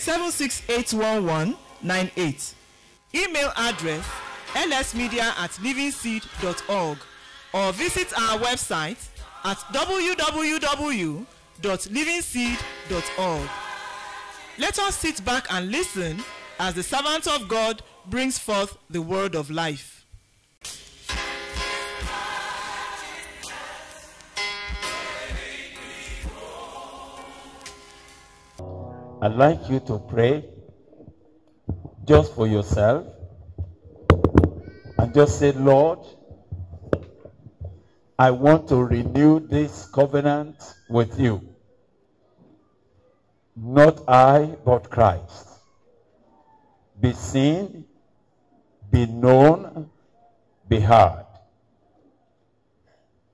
7681198. Email address lsmedia at livingseed.org or visit our website at www.livingseed.org. Let us sit back and listen as the servant of God brings forth the word of life. I'd like you to pray just for yourself and just say, Lord, I want to renew this covenant with you. Not I, but Christ. Be seen, be known, be heard.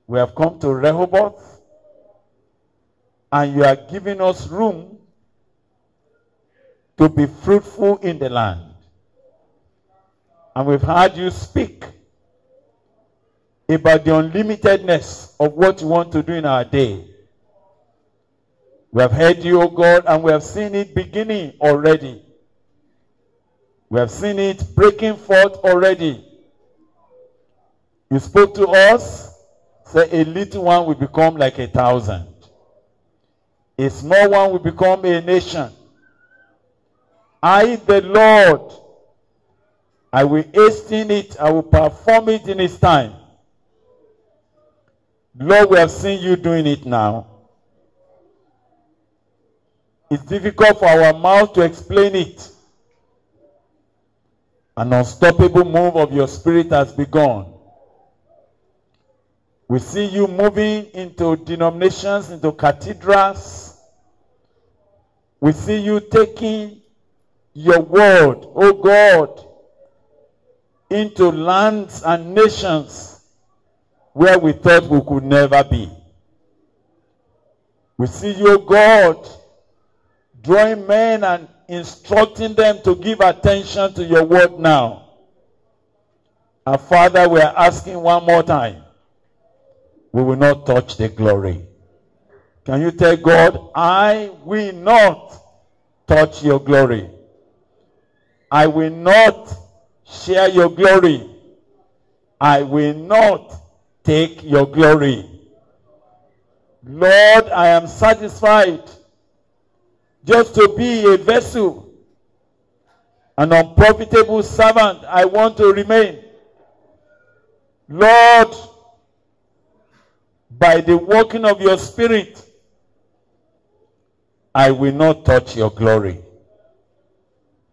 We have come to Rehoboth, and you are giving us room to be fruitful in the land. And we've heard you speak about the unlimitedness of what you want to do in our day. We have heard you, O God, and we have seen it beginning already. We have seen it breaking forth already. You spoke to us, say a little one will become like a thousand. A small one will become a nation. I, the Lord, I will hasten it, I will perform it in its time. Lord, we have seen you doing it now. It's difficult for our mouth to explain it. An unstoppable move of your spirit has begun. We see you moving into denominations, into cathedrals. We see you taking your word, oh God, into lands and nations where we thought we could never be. We see you, God, drawing men and instructing them to give attention to your word now. And Father, we are asking one more time. We will not touch the glory. Can you tell God, I will not touch your glory. I will not share your glory. I will not take your glory. Lord, I am satisfied just to be a vessel, an unprofitable servant. I want to remain. Lord, by the working of your spirit, I will not touch your glory.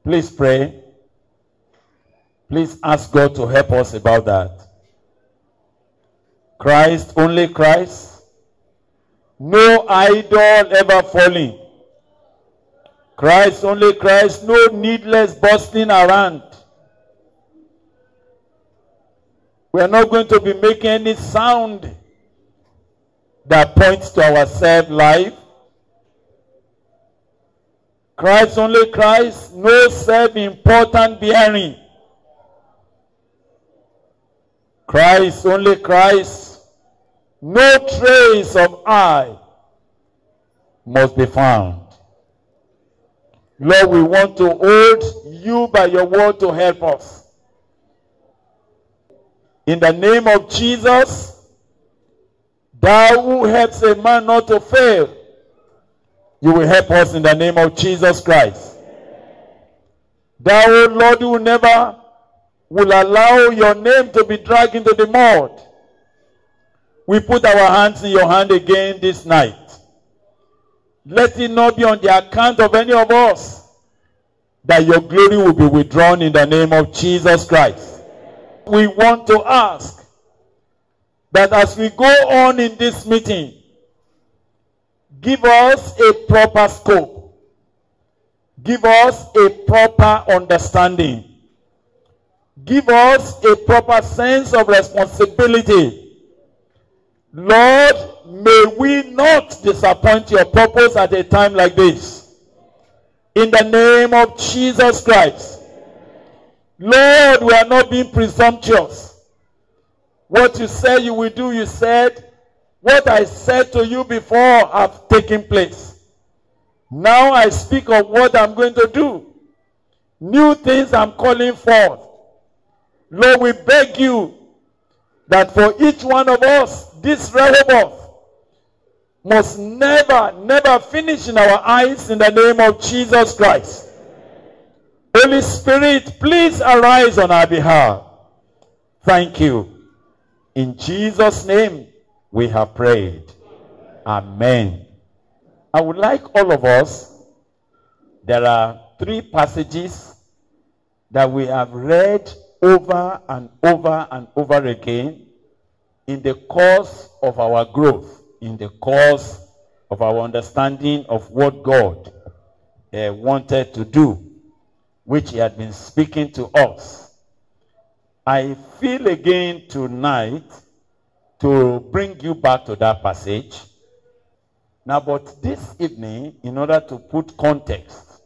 Please pray. Please ask God to help us about that. Christ, only Christ. No idol ever falling. Christ, only Christ. No needless bustling around. We are not going to be making any sound that points to our self life. Christ, only Christ. No self important bearing. Christ, only Christ. No trace of I must be found. Lord, we want to hold you by your word to help us. In the name of Jesus, thou who helps a man not to fail, you will help us in the name of Jesus Christ. Thou, O Lord, who never will allow your name to be dragged into the mud. We put our hands in your hand again this night. Let it not be on the account of any of us that your glory will be withdrawn in the name of Jesus Christ. We want to ask that as we go on in this meeting, give us a proper scope. Give us a proper understanding. Give us a proper sense of responsibility. Lord, may we not disappoint your purpose at a time like this. In the name of Jesus Christ. Lord, we are not being presumptuous. What you said you will do, you said. What I said to you before have taken place. Now I speak of what I'm going to do. New things I'm calling forth. Lord, we beg you that for each one of us, this Rehoboth must never, never finish in our eyes in the name of Jesus Christ. Holy Spirit, please arise on our behalf. Thank you. In Jesus' name, we have prayed. Amen. I would like all of us, there are three passages that we have read over and over and over again in the course of our growth, in the course of our understanding of what God uh, wanted to do, which He had been speaking to us. I feel again tonight to bring you back to that passage. Now, but this evening, in order to put context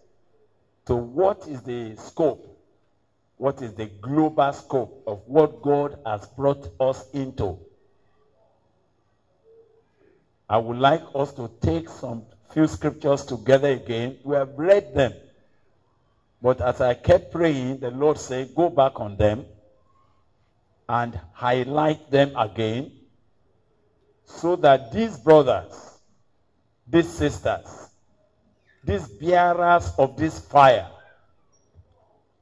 to what is the scope, what is the global scope of what God has brought us into, I would like us to take some few scriptures together again. We have read them. But as I kept praying, the Lord said, go back on them and highlight them again so that these brothers, these sisters, these bearers of this fire,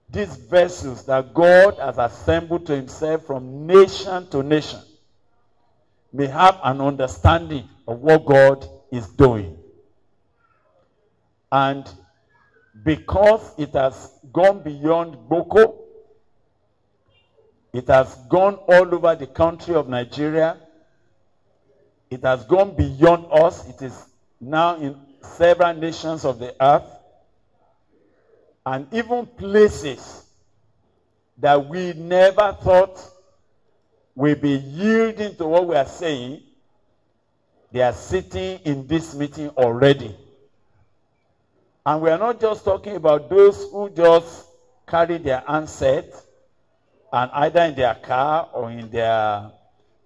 these vessels that God has assembled to himself from nation to nation, may have an understanding of what God is doing. And because it has gone beyond Gboko, it has gone all over the country of Nigeria, it has gone beyond us, it is now in several nations of the earth, and even places that we never thought will be yielding to what we are saying, they are sitting in this meeting already. And we are not just talking about those who just carry their handset and either in their car or in their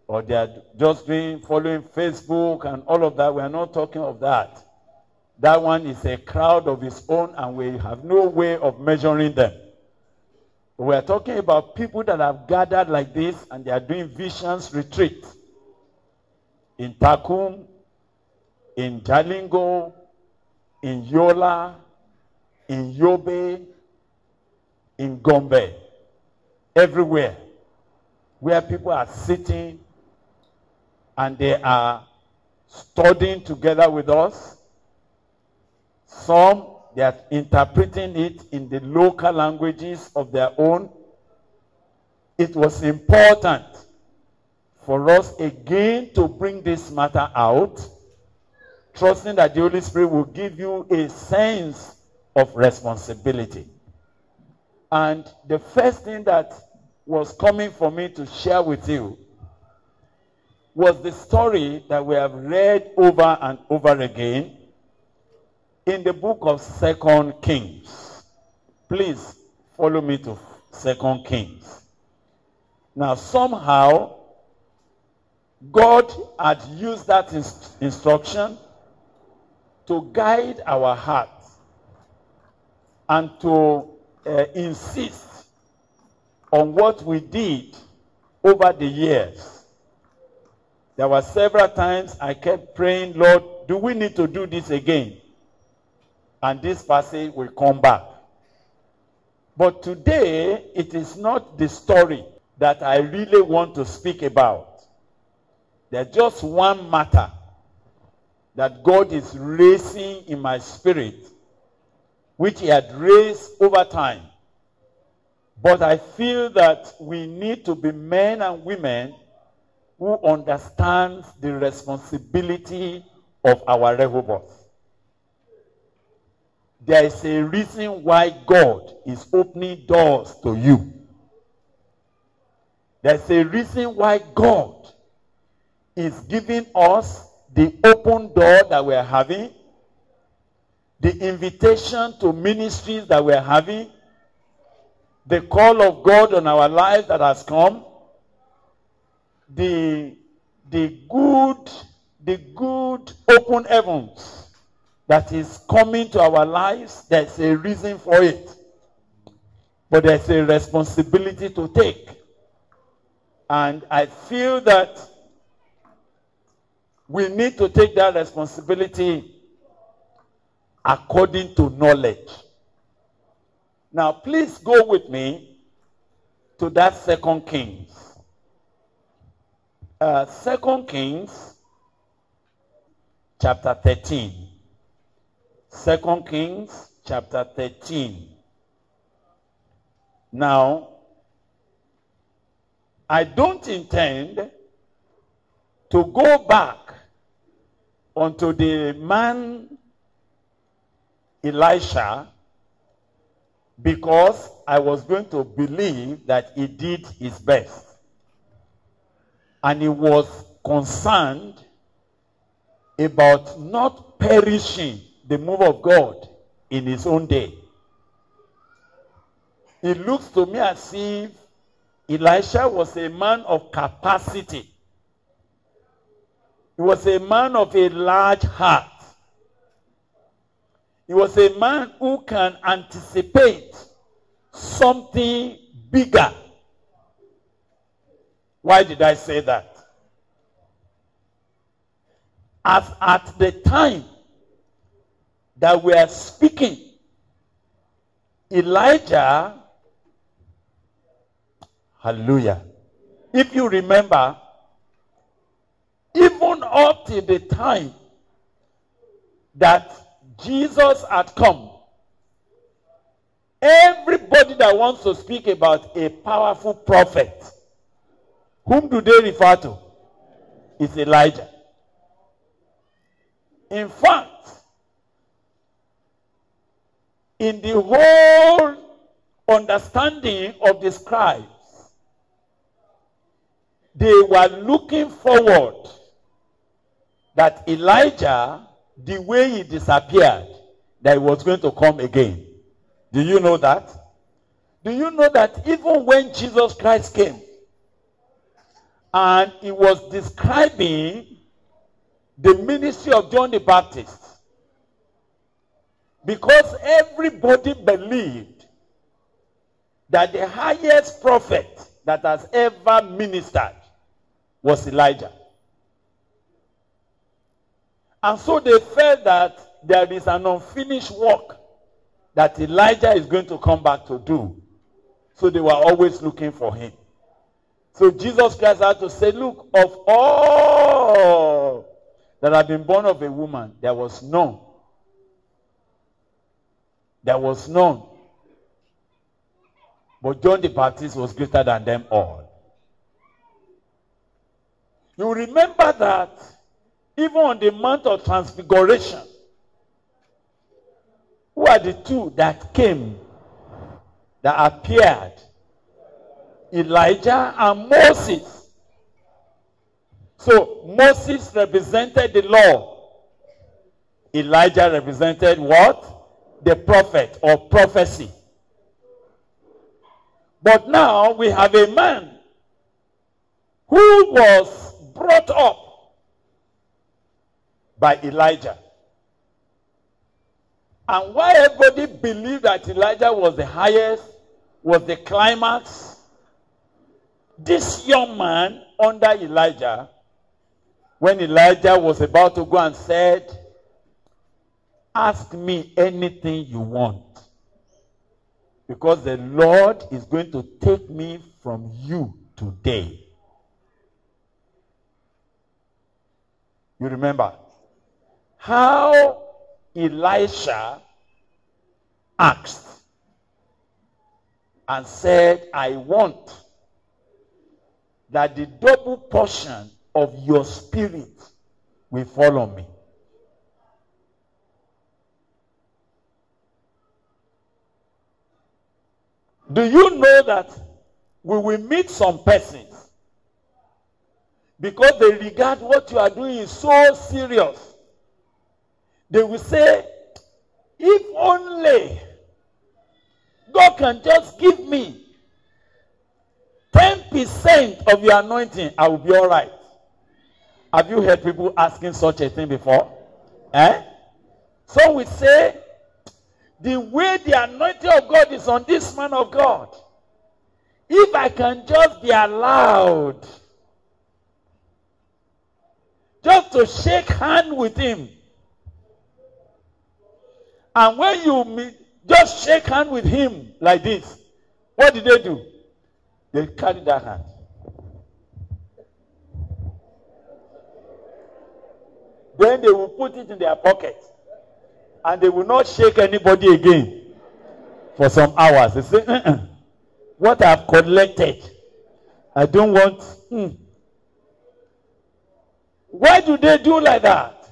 or they are just doing following Facebook and all of that. We are not talking of that. That one is a crowd of its own, and we have no way of measuring them. We are talking about people that have gathered like this and they are doing visions retreat in Takum, in Jalingo, in Yola, in Yobe, in Gombe, everywhere, where people are sitting and they are studying together with us. Some, they are interpreting it in the local languages of their own. It was important for us again to bring this matter out, trusting that the Holy Spirit will give you a sense of responsibility. And the first thing that was coming for me to share with you was the story that we have read over and over again in the book of Second Kings. Please follow me to Second Kings. Now, somehow, God had used that inst- instruction to guide our hearts and to uh, insist on what we did over the years. There were several times I kept praying, Lord, do we need to do this again? And this passage will come back. But today, it is not the story that I really want to speak about. There's just one matter that God is raising in my spirit, which He had raised over time. But I feel that we need to be men and women who understands the responsibility of our Rehoboth. there is a reason why God is opening doors to you. There's a reason why God is giving us the open door that we're having, the invitation to ministries that we're having, the call of God on our lives that has come, the, the good, the good open heavens that is coming to our lives, there's a reason for it. But there's a responsibility to take. And I feel that we need to take that responsibility according to knowledge. Now, please go with me to that Second Kings. Uh, Second Kings, chapter 13. Second Kings, chapter 13. Now, I don't intend to go back unto the man Elisha because I was going to believe that he did his best. And he was concerned about not perishing the move of God in his own day. It looks to me as if Elisha was a man of capacity. He was a man of a large heart. He was a man who can anticipate something bigger. Why did I say that? As at the time that we are speaking, Elijah, hallelujah. If you remember, even up to the time that Jesus had come, everybody that wants to speak about a powerful prophet, whom do they refer to? Is Elijah. In fact, in the whole understanding of the scribes, they were looking forward that Elijah, the way he disappeared, that he was going to come again. Do you know that? Do you know that even when Jesus Christ came and he was describing the ministry of John the Baptist, because everybody believed that the highest prophet that has ever ministered was Elijah. And so they felt that there is an unfinished work that Elijah is going to come back to do. So they were always looking for him. So Jesus Christ had to say, Look, of all that have been born of a woman, there was none. There was none. But John the Baptist was greater than them all. You remember that even on the Mount of Transfiguration, who are the two that came, that appeared? Elijah and Moses. So Moses represented the law. Elijah represented what? The prophet or prophecy. But now we have a man who was brought up by Elijah. And why everybody believed that Elijah was the highest, was the climax, this young man under Elijah, when Elijah was about to go and said, Ask me anything you want. Because the Lord is going to take me from you today. You remember? how Elisha asked and said, I want that the double portion of your spirit will follow me. Do you know that we will meet some persons because they regard what you are doing is so serious? They will say, if only God can just give me 10% of your anointing, I will be all right. Have you heard people asking such a thing before? Eh? So we say, the way the anointing of God is on this man of God, if I can just be allowed just to shake hand with him, and when you meet, just shake hand with him like this, what did they do? They carry that hand. Then they will put it in their pocket. And they will not shake anybody again for some hours. They say, uh-uh. What I've collected, I don't want. Hmm. Why do they do like that?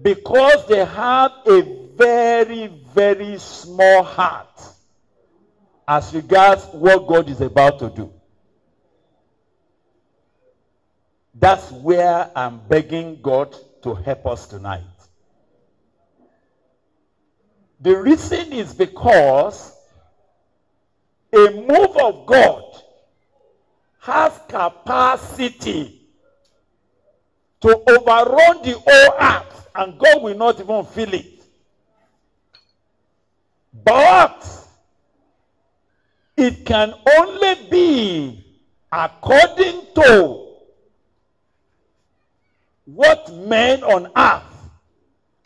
Because they have a very, very small heart as regards what God is about to do. That's where I'm begging God to help us tonight. The reason is because a move of God has capacity to overrun the whole earth and God will not even feel it. But it can only be according to what men on earth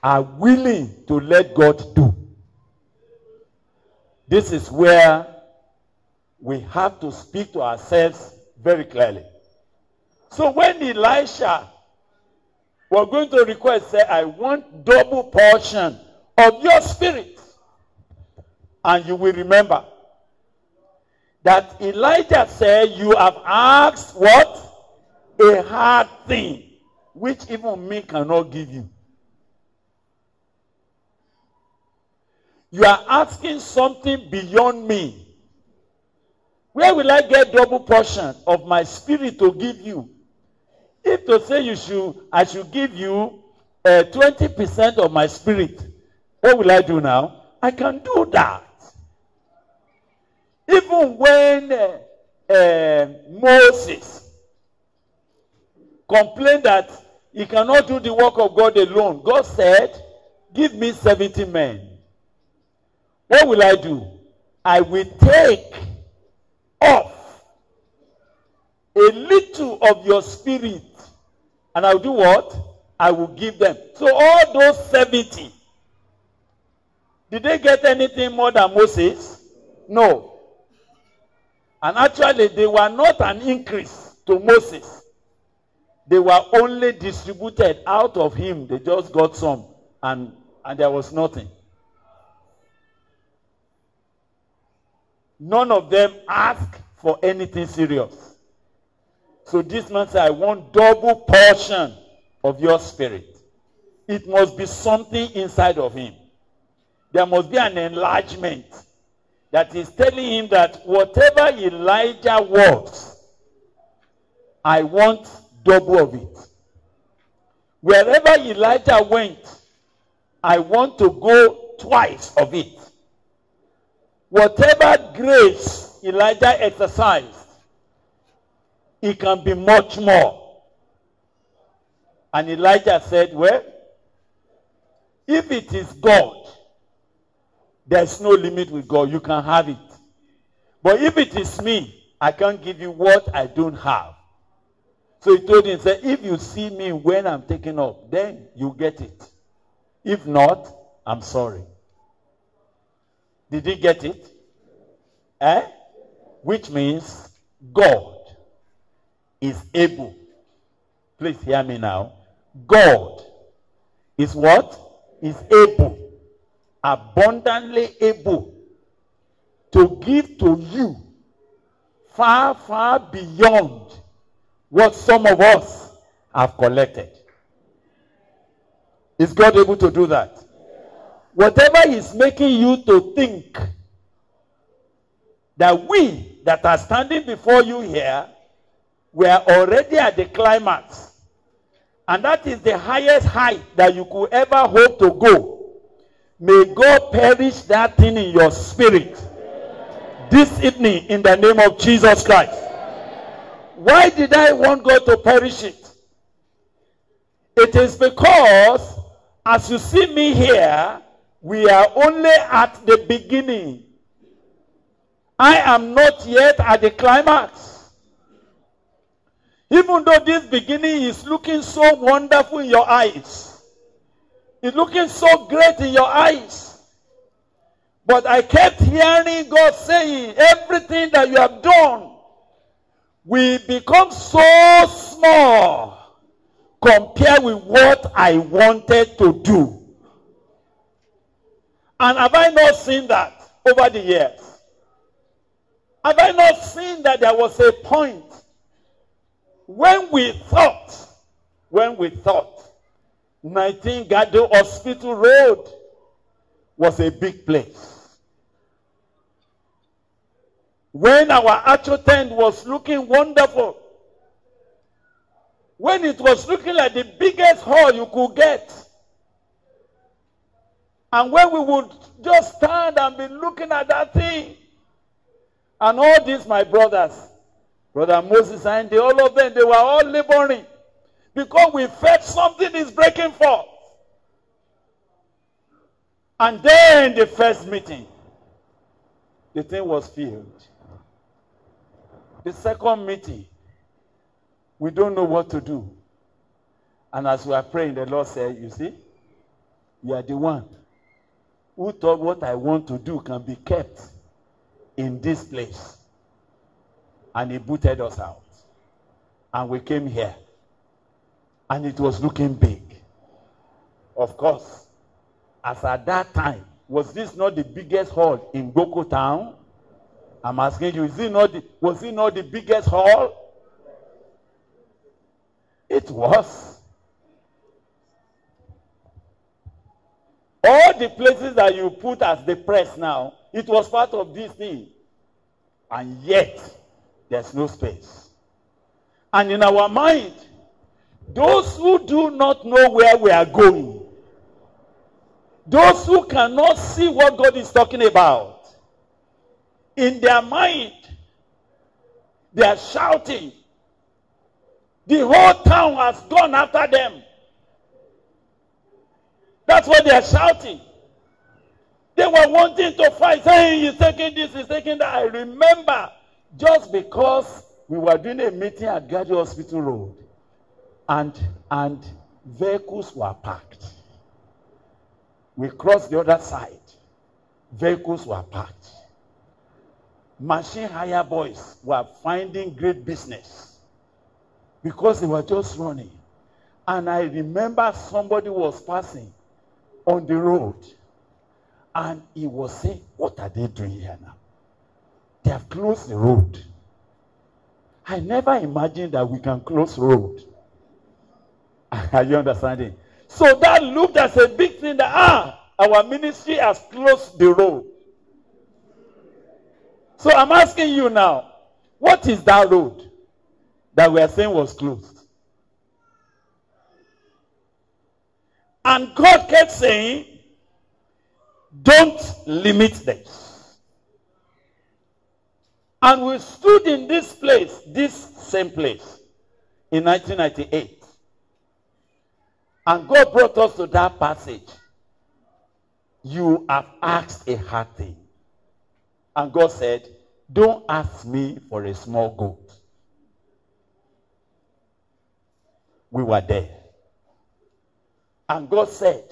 are willing to let God do. This is where we have to speak to ourselves very clearly. So when Elisha was going to request, say, I want double portion of your spirit. And you will remember that Elijah said, You have asked what? A hard thing which even me cannot give you. You are asking something beyond me. Where will I get double portion of my spirit to give you? If to say you should, I should give you uh, 20% of my spirit, what will I do now? I can do that. Even when uh, uh, Moses complained that he cannot do the work of God alone. God said, Give me 70 men. What will I do? I will take off a little of your spirit. And I'll do what? I will give them. So all those 70, did they get anything more than Moses? No. And actually, they were not an increase to Moses. They were only distributed out of him. They just got some, and, and there was nothing. None of them asked for anything serious. So this man said, I want double portion of your spirit. It must be something inside of him. There must be an enlargement that is telling him that whatever Elijah was, I want double of it. Wherever Elijah went, I want to go twice of it. Whatever grace Elijah exercised, it can be much more. And Elijah said, Well, if it is God, there's no limit with God. You can have it. But if it is me, I can't give you what I don't have. So he told him, say, if you see me when I'm taking up, then you get it. If not, I'm sorry. Did he get it? Eh? Which means God is able. Please hear me now. God is what? Is able. Abundantly able to give to you far, far beyond what some of us have collected. Is God able to do that? Whatever is making you to think that we that are standing before you here we are already at the climax. And that is the highest height that you could ever hope to go. May God perish that thing in your spirit this evening in the name of Jesus Christ. Why did I want God to perish it? It is because, as you see me here, we are only at the beginning. I am not yet at the climax. Even though this beginning is looking so wonderful in your eyes, it's looking so great in your eyes. But I kept hearing God saying, everything that you have done will become so small compared with what I wanted to do. And have I not seen that over the years? Have I not seen that there was a point when we thought, when we thought, 19 Gado Hospital Road was a big place. When our actual tent was looking wonderful. When it was looking like the biggest hall you could get. And when we would just stand and be looking at that thing. And all these, my brothers, Brother Moses and all of them, they were all laboring. Because we felt something is breaking forth. And then the first meeting, the thing was filled. The second meeting, we don't know what to do. And as we are praying, the Lord said, You see, you are the one who thought what I want to do can be kept in this place. And He booted us out. And we came here. And it was looking big. Of course, as at that time, was this not the biggest hall in Boko town? I'm asking you, is it not the, was it not the biggest hall? It was. All the places that you put as the press now, it was part of this thing. And yet, there's no space. And in our mind, those who do not know where we are going, those who cannot see what God is talking about, in their mind, they are shouting. The whole town has gone after them. That's what they are shouting. They were wanting to fight, saying, He's taking this, he's taking that. I remember just because we were doing a meeting at Gadi Hospital Road and, and vehicles were parked. We crossed the other side. Vehicles were parked machine hire boys were finding great business because they were just running. And I remember somebody was passing on the road and he was saying, What are they doing here now? They have closed the road. I never imagined that we can close road. Are you understanding? So that looked as a big thing that ah, our ministry has closed the road. So I'm asking you now, what is that road that we are saying was closed? And God kept saying, don't limit this. And we stood in this place, this same place, in 1998. And God brought us to that passage. You have asked a hard thing. And God said, Don't ask me for a small goat. We were there. And God said,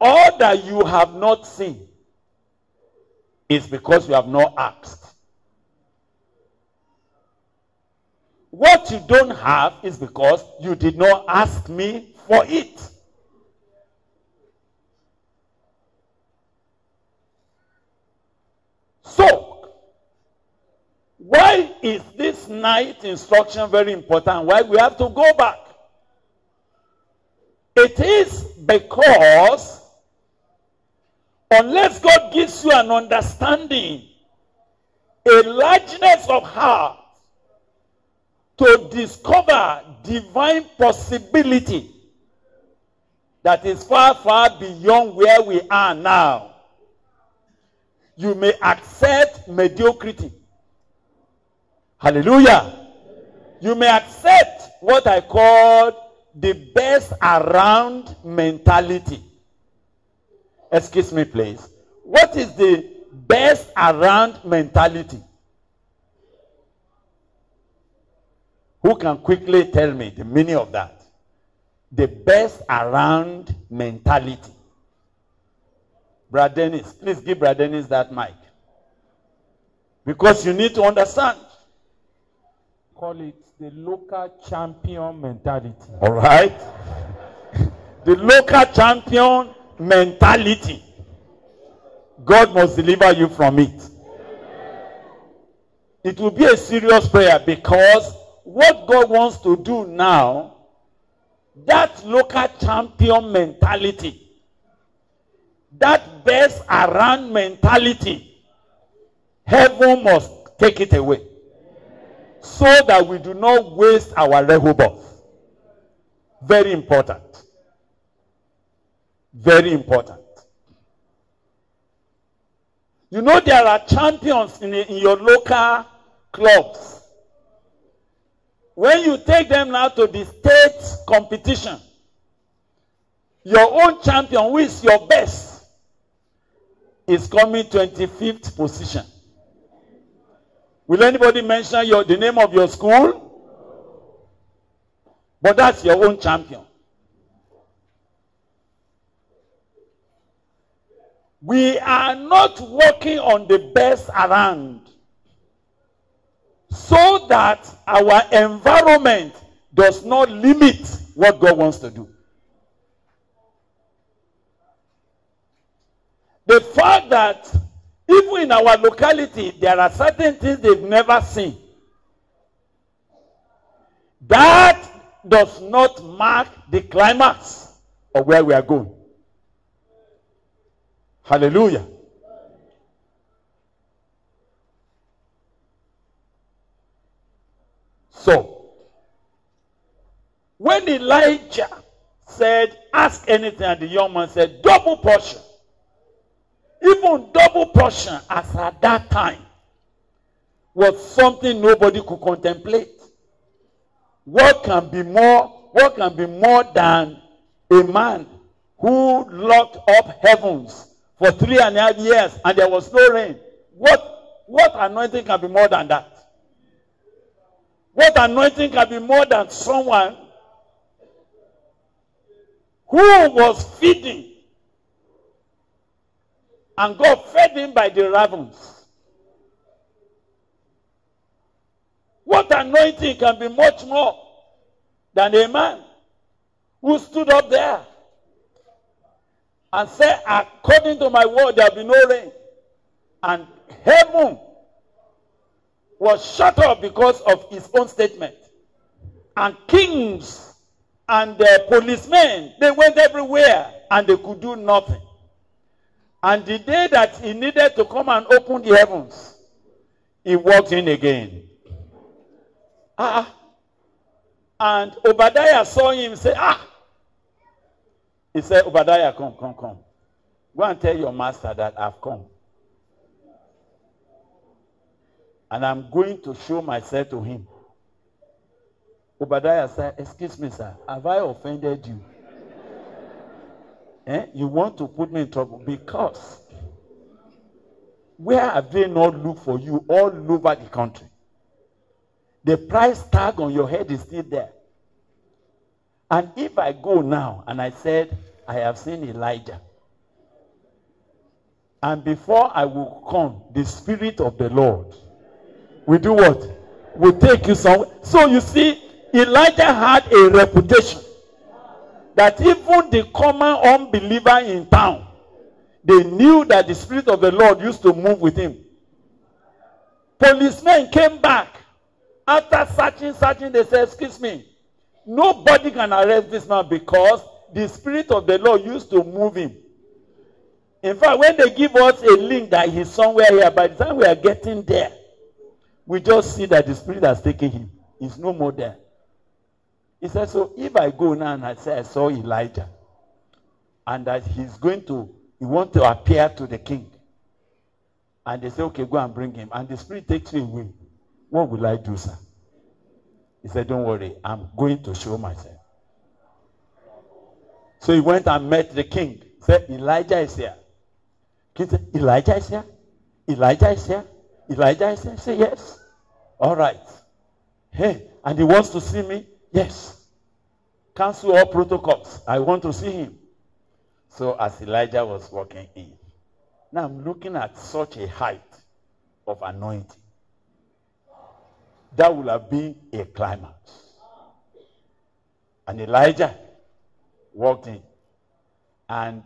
All that you have not seen is because you have not asked. What you don't have is because you did not ask me for it. So, why is this night instruction very important? Why we have to go back? It is because unless God gives you an understanding a largeness of heart to discover divine possibility that is far, far beyond where we are now. You may accept mediocrity. Hallelujah. You may accept what I call the best around mentality. Excuse me, please. What is the best around mentality? Who can quickly tell me the meaning of that? The best around mentality. Brad Dennis, please give Brad Dennis that mic. Because you need to understand. Call it the local champion mentality. All right? the local champion mentality. God must deliver you from it. It will be a serious prayer because what God wants to do now, that local champion mentality, that best around mentality, heaven must take it away. So that we do not waste our Rehoboth. Very important. Very important. You know there are champions in, in your local clubs. When you take them now to the state competition, your own champion, who is your best, is coming 25th position. Will anybody mention your, the name of your school? But that's your own champion. We are not working on the best around so that our environment does not limit what God wants to do. The fact that even in our locality there are certain things they've never seen, that does not mark the climax of where we are going. Hallelujah. So, when Elijah said, Ask anything, and the young man said, Double portion. Even double portion, as at that time, was something nobody could contemplate. What can be more, what can be more than a man who locked up heavens for three and a half years and there was no rain? What, what anointing can be more than that? What anointing can be more than someone who was feeding and God fed him by the ravens? What anointing can be much more than a man who stood up there and said, According to my word, there will be no rain. And heaven was shut up because of his own statement. And kings and uh, policemen, they went everywhere and they could do nothing. And the day that he needed to come and open the heavens, he walked in again. Ah. And Obadiah saw him say, Ah. He said, Obadiah, come, come, come. Go and tell your master that I've come. And I'm going to show myself to him. Obadiah said, Excuse me, sir, have I offended you? eh? You want to put me in trouble because where have they not looked for you all over the country? The price tag on your head is still there. And if I go now and I said, I have seen Elijah, and before I will come, the Spirit of the Lord will do what? We take you somewhere. So you see, Elijah had a reputation that even the common unbeliever in town, they knew that the Spirit of the Lord used to move with him. Policemen came back after searching, searching, they said, Excuse me, nobody can arrest this man because the Spirit of the Lord used to move him. In fact, when they give us a link that he's somewhere here, by the time we are getting there, we just see that the spirit has taken him. He's no more there. He said, So if I go now and I say I saw Elijah, and that he's going to, he want to appear to the king. And they say, Okay, go and bring him. And the spirit takes you away. What will I do, sir? He said, Don't worry, I'm going to show myself. So he went and met the king. He said, Elijah is here. He said, Elijah is here? Elijah is here? Elijah said, Yes. All right. Hey, and he wants to see me? Yes. Cancel all protocols. I want to see him. So as Elijah was walking in, now I'm looking at such a height of anointing. That would have been a climax. And Elijah walked in. And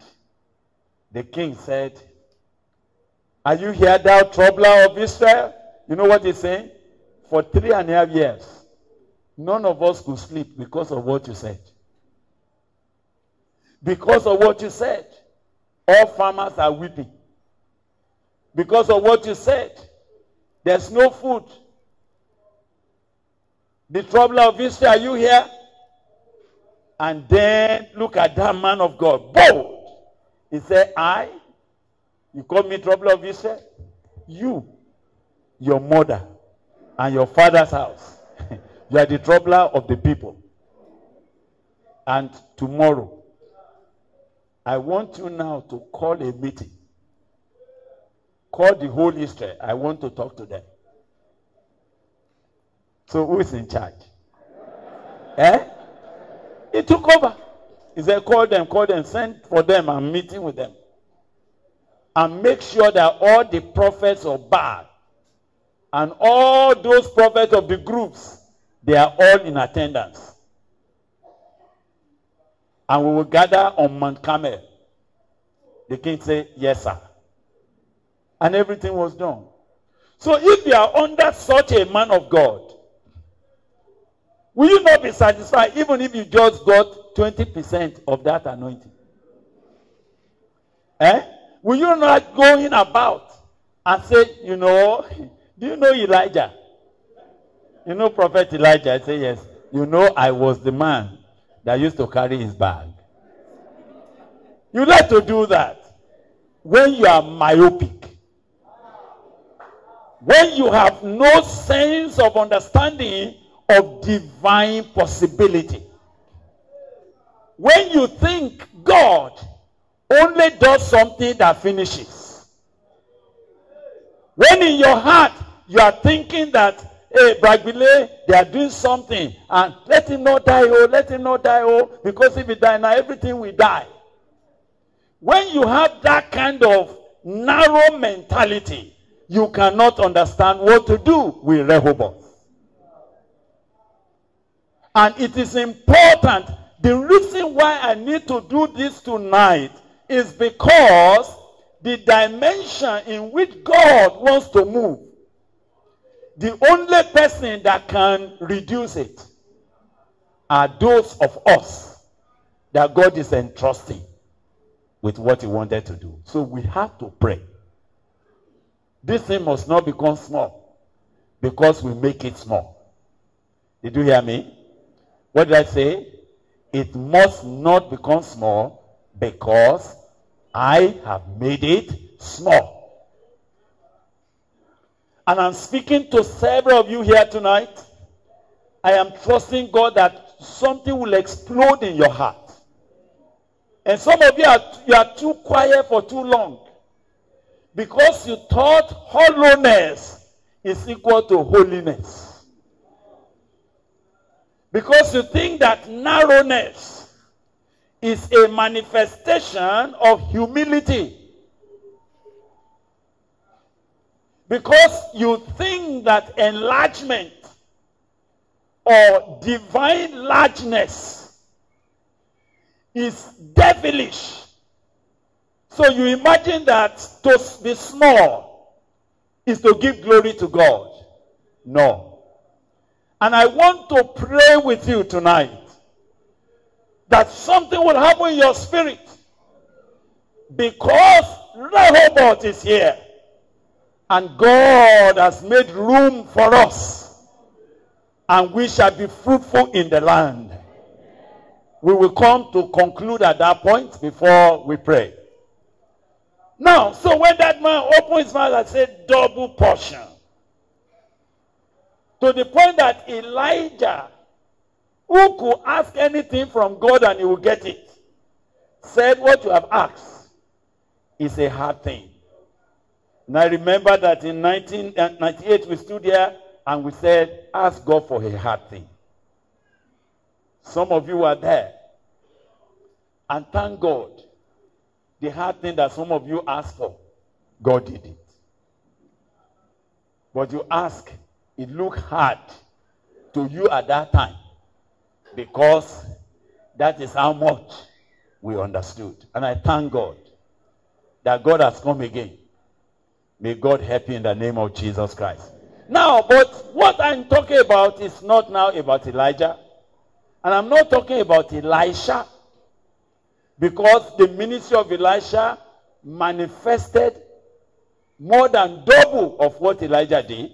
the king said, Are you here, thou troubler of Israel? You know what he's saying? For three and a half years, none of us could sleep because of what you said. Because of what you said, all farmers are weeping. Because of what you said, there's no food. The troubler of Israel, are you here? And then look at that man of God, bold. He said, I, you call me trouble of Israel? You, your mother, and your father's house. you are the troubler of the people. And tomorrow, I want you now to call a meeting. Call the whole Israel. I want to talk to them. So who is in charge? eh? He took over. He said, call them, call them, send for them and meeting with them. And make sure that all the prophets of Baal and all those prophets of the groups, they are all in attendance. And we will gather on Mount Carmel. The king said, Yes, sir. And everything was done. So if you are under such a man of God, will you not be satisfied even if you just got 20% of that anointing? Eh? Will you not go in about and say, you know, do you know Elijah? You know Prophet Elijah? I say, yes. You know, I was the man that used to carry his bag. You like to do that when you are myopic. When you have no sense of understanding of divine possibility. When you think God only does something that finishes. When in your heart you are thinking that, hey, Bragbile, they are doing something, and let him not die, oh, let him not die, oh, because if he die now, everything will die. When you have that kind of narrow mentality, you cannot understand what to do with Rehoboth. And it is important. The reason why I need to do this tonight is because the dimension in which God wants to move, the only person that can reduce it are those of us that God is entrusting with what he wanted to do. So we have to pray. This thing must not become small because we make it small. Did you hear me? What did I say? It must not become small because I have made it small. And I'm speaking to several of you here tonight. I am trusting God that something will explode in your heart. And some of you are, you are too quiet for too long. Because you thought hollowness is equal to holiness. Because you think that narrowness is a manifestation of humility. Because you think that enlargement or divine largeness is devilish. So you imagine that to be small is to give glory to God. No. And I want to pray with you tonight that something will happen in your spirit because Rehoboth is here And God has made room for us. And we shall be fruitful in the land. We will come to conclude at that point before we pray. Now, so when that man opened his mouth and said, double portion, to the point that Elijah, who could ask anything from God and he will get it, said, What you have asked is a hard thing. And I remember that in 1998 uh, we stood here and we said, Ask God for a hard thing. Some of you were there. And thank God, the hard thing that some of you asked for, God did it. But you ask, it looked hard to you at that time because that is how much we understood. And I thank God that God has come again. May God help you in the name of Jesus Christ. Now, but what I'm talking about is not now about Elijah. And I'm not talking about Elisha. Because the ministry of Elisha manifested more than double of what Elijah did,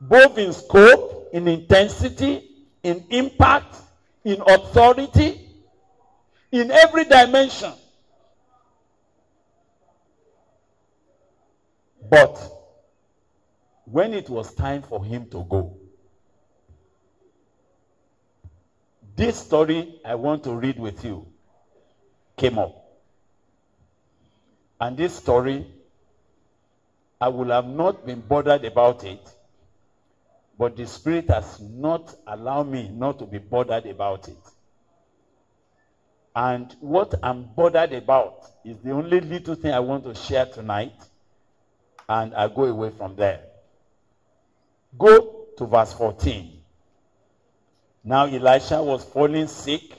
both in scope, in intensity, in impact, in authority, in every dimension. But when it was time for him to go, this story I want to read with you came up. And this story, I would have not been bothered about it, but the Spirit has not allowed me not to be bothered about it. And what I'm bothered about is the only little thing I want to share tonight, and I go away from there. Go to verse 14. Now Elisha was falling sick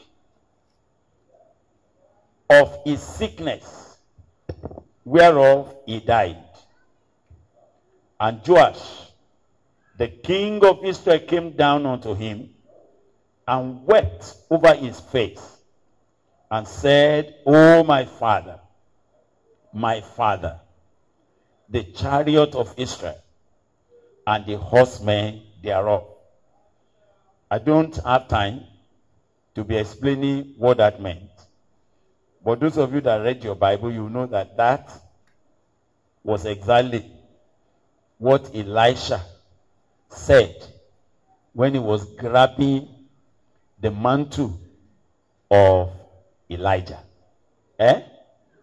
of his sickness, whereof he died. And Joash, the king of Israel, came down unto him and wept over his face and said, O my father, my father, the chariot of Israel and the horsemen thereof. I don't have time to be explaining what that meant. But those of you that read your Bible, you know that that was exactly what Elisha said when he was grabbing the mantle of Elijah. Eh?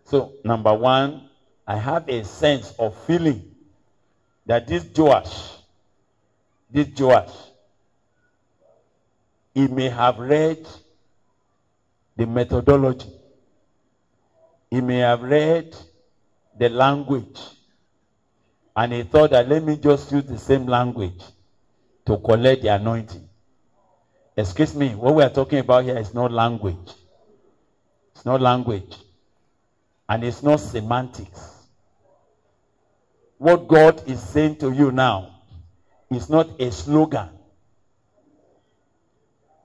So, number one, I have a sense of feeling that this Joash, this Joash, he may have read the methodology he may have read the language and he thought that let me just use the same language to collect the anointing. Excuse me, what we are talking about here is not language. It's not language. And it's not semantics. What God is saying to you now is not a slogan.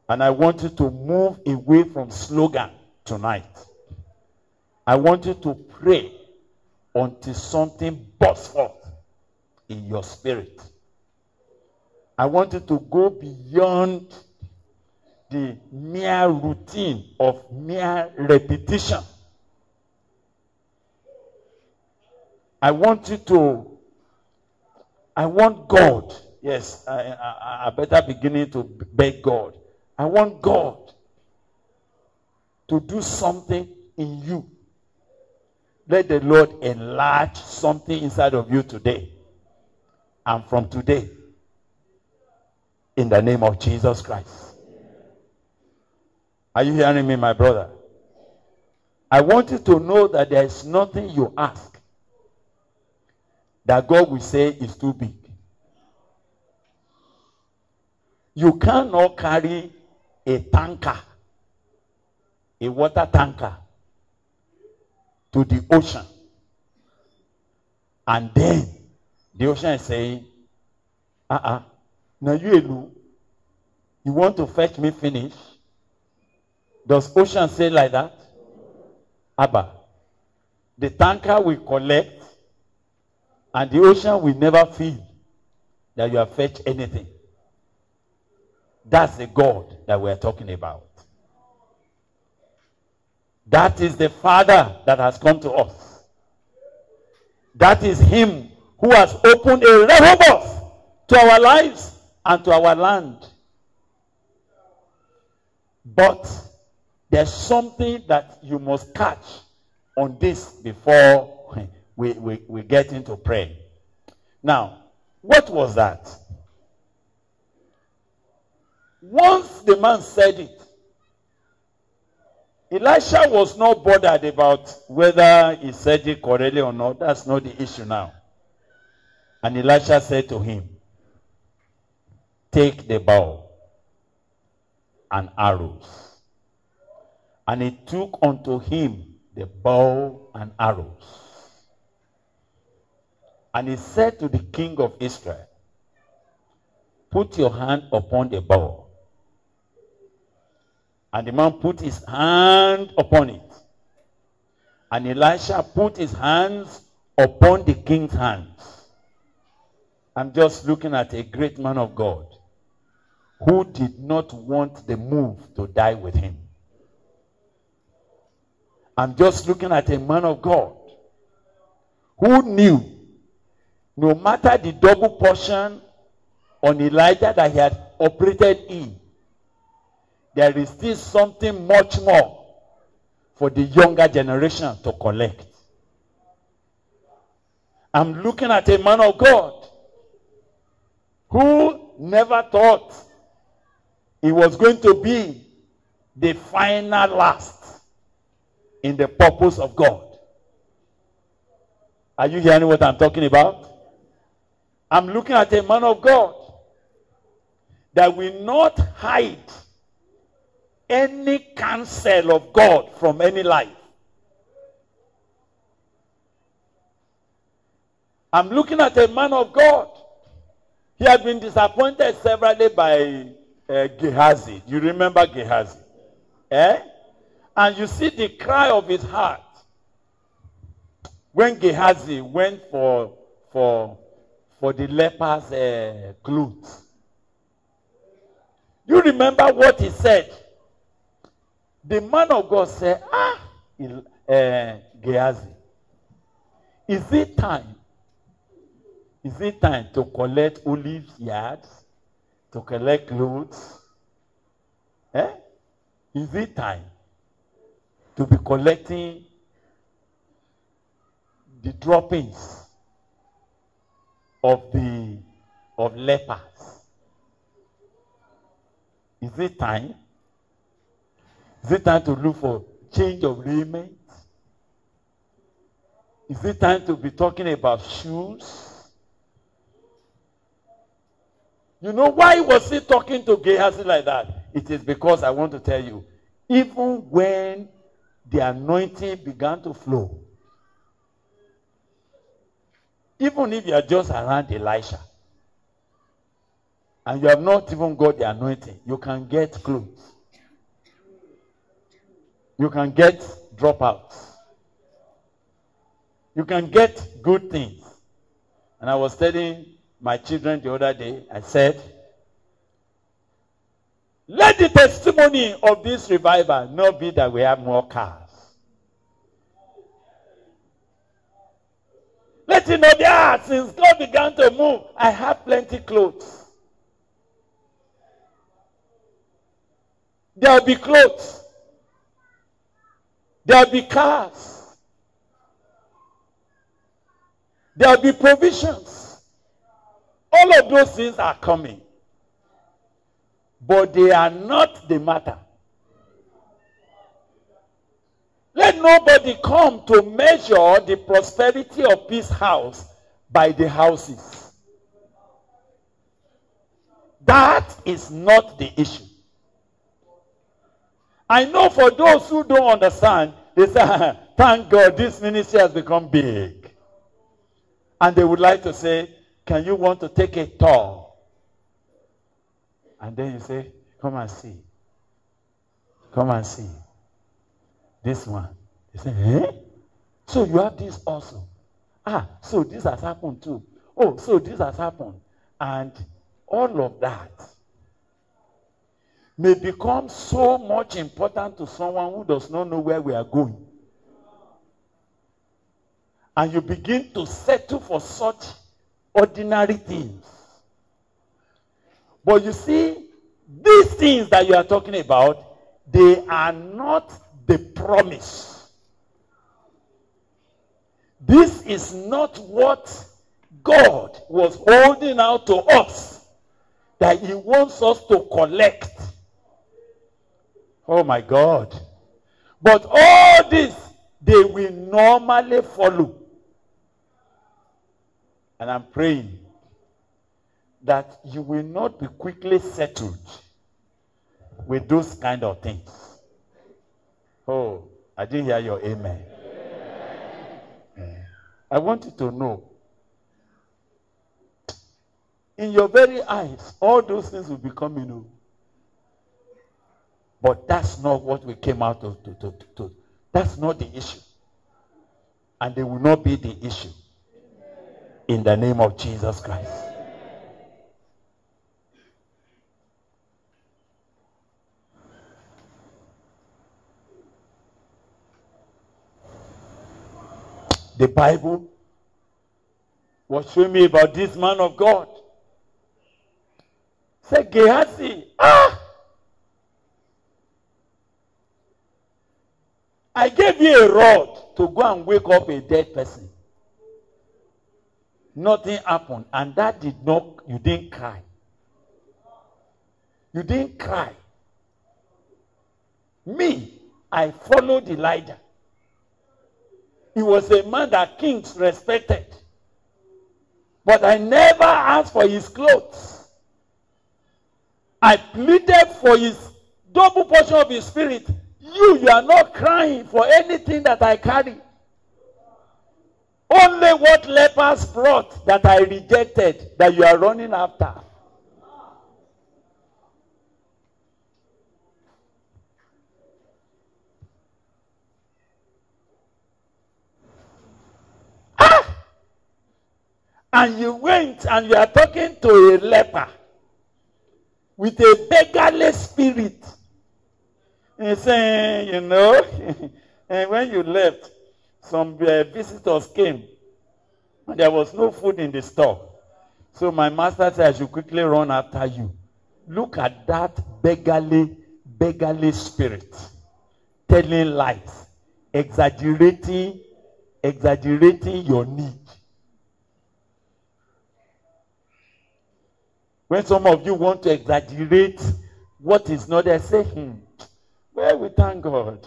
And I want you to move away from slogan tonight. I want you to pray until something bursts forth in your spirit. I want you to go beyond the mere routine of mere repetition. I want you to, I want God. Yes, I, I, I better beginning to beg God. I want God to do something in you let the Lord enlarge something inside of you today. And from today, in the name of Jesus Christ. Are you hearing me, my brother? I want you to know that there is nothing you ask that God will say is too big. You cannot carry a tanker, a water tanker, to the ocean. And then the ocean is saying, uh-uh, now you you want to fetch me finish? Does ocean say like that? Abba, the tanker will collect And the ocean will never feel that you have fetched anything. That's the God that we're talking about. That is the Father that has come to us. That is Him who has opened a rehoboth to our lives and to our land. But there's something that you must catch on this before we, we, we get into prayer. Now, what was that? Once the man said it, Elisha was not bothered about whether he said it correctly or not. That's not the issue now. And Elisha said to him, Take the bow and arrows. And he took unto him the bow and arrows. And he said to the king of Israel, Put your hand upon the bow and the man put his hand upon it. And Elisha put his hands upon the king's hands. I'm just looking at a great man of God who did not want the move to die with him. I'm just looking at a man of God who knew no matter the double portion on Elijah that he had operated in, there is still something much more for the younger generation to collect. I'm looking at a man of God who never thought he was going to be the final last in the purpose of God. Are you hearing what I'm talking about? I'm looking at a man of God that will not hide any counsel of God from any life. I'm looking at a man of God. He had been disappointed severally by uh, Gehazi. You remember Gehazi? Eh? And you see the cry of his heart when Gehazi went for for for the leper's uh, clothes. You remember what he said? The man of God said, Ah, uh, Gehazi, is it time? Is it time to collect olive yards? To collect clothes? Eh? Is it time to be collecting the droppings of the of lepers? Is it time? Is it time to look for change of raiment? Is it time to be talking about shoes? You know why was he talking to Gehazi like that? It is because I want to tell you, even when the anointing began to flow, even if you are just around Elisha, and you have not even got the anointing, you can get clothes. You can get dropouts. You can get good things. And I was telling my children the other day, I said, let the testimony of this revival not be that we have more cars. Let it not be, ah, since God began to move, I have plenty clothes. There will be clothes. There'll be cars. There'll be provisions. All of those things are coming. But they are not the matter. Let nobody come to measure the prosperity of this house by the houses. That is not the issue. I know for those who don't understand, they say, thank God this ministry has become big. And they would like to say, can you want to take a tour? And then you say, come and see. Come and see. This one. They say, eh? So you have this also. Ah, so this has happened too. Oh, so this has happened. And all of that may become so much important to someone who does not know where we are going. And you begin to settle for such ordinary things. But you see, these things that you are talking about, they are not the promise. This is not what God was holding out to us that He wants us to collect. Oh my God. But all this, they will normally follow. And I'm praying that you will not be quickly settled with those kind of things. Oh, I didn't hear your amen. amen. I want you to know in your very eyes, all those things will become, you oh. know. But that's not what we came out of. To, to, to, to. That's not the issue. And they will not be the issue. In the name of Jesus Christ. The Bible was showing me about this man of God. Say Gehazi, ah! I gave you a rod to go and wake up a dead person. Nothing happened, and that did not, you didn't cry. You didn't cry. Me, I followed Elijah. He was a man that kings respected. But I never asked for his clothes. I pleaded for his double portion of his spirit. You, you are not crying for anything that I carry. Only what lepers brought that I rejected that you are running after. Ah! And you went and you are talking to a leper with a beggarly spirit. And saying, you know, and when you left, some uh, visitors came and there was no food in the store. So my master said, I should quickly run after you. Look at that beggarly, beggarly spirit. Telling lies, exaggerating, exaggerating your need. When some of you want to exaggerate what is not there, say, hmm, well, we thank God.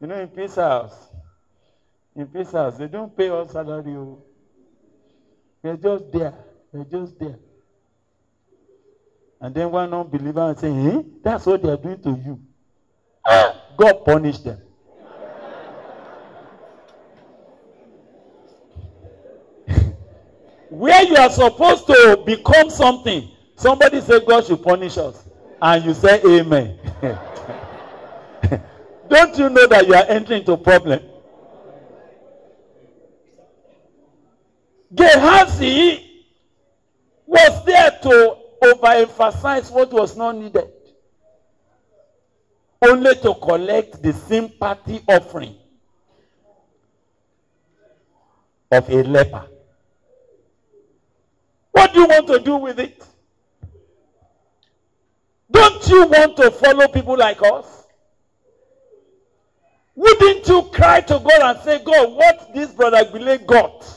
You know, in Peace House, in Peace they don't pay us salary. oh. They're just there. They're just there. And then one unbeliever will say, eh? That's what they're doing to you. God punish them. Where you are supposed to become something, somebody say God should punish us. And you say amen. Don't you know that you are entering into problem? Gehazi was there to overemphasize what was not needed. Only to collect the sympathy offering of a leper. What do you want to do with it? Don't you want to follow people like us? Wouldn't you cry to God and say, God, what this brother Gbile got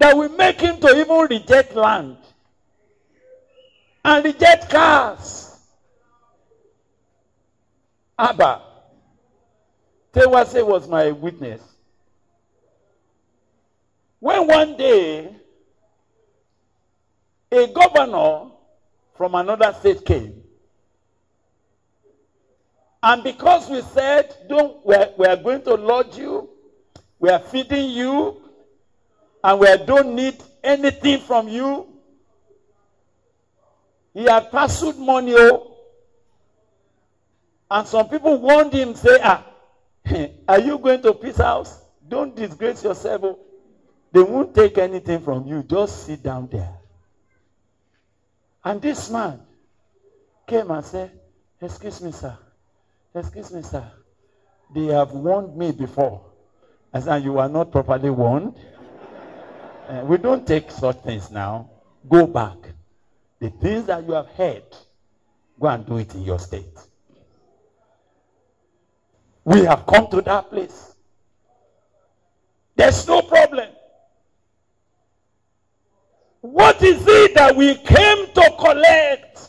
that will make him to even reject land and reject cars? Abba, Tewase was my witness. When one day a governor from another state came. And because we said, don't, we're, we are going to lodge you, we are feeding you, and we don't need anything from you, he had pursued money. Oh, and some people warned him, say, ah, are you going to peace house? Don't disgrace yourself. Oh. They won't take anything from you. Just sit down there. And this man came and said, Excuse me, sir. Excuse me, sir. They have warned me before. I said, You are not properly warned. Uh, we don't take such things now. Go back. The things that you have heard, go and do it in your state. We have come to that place. There's no problem. What is it that we came to collect?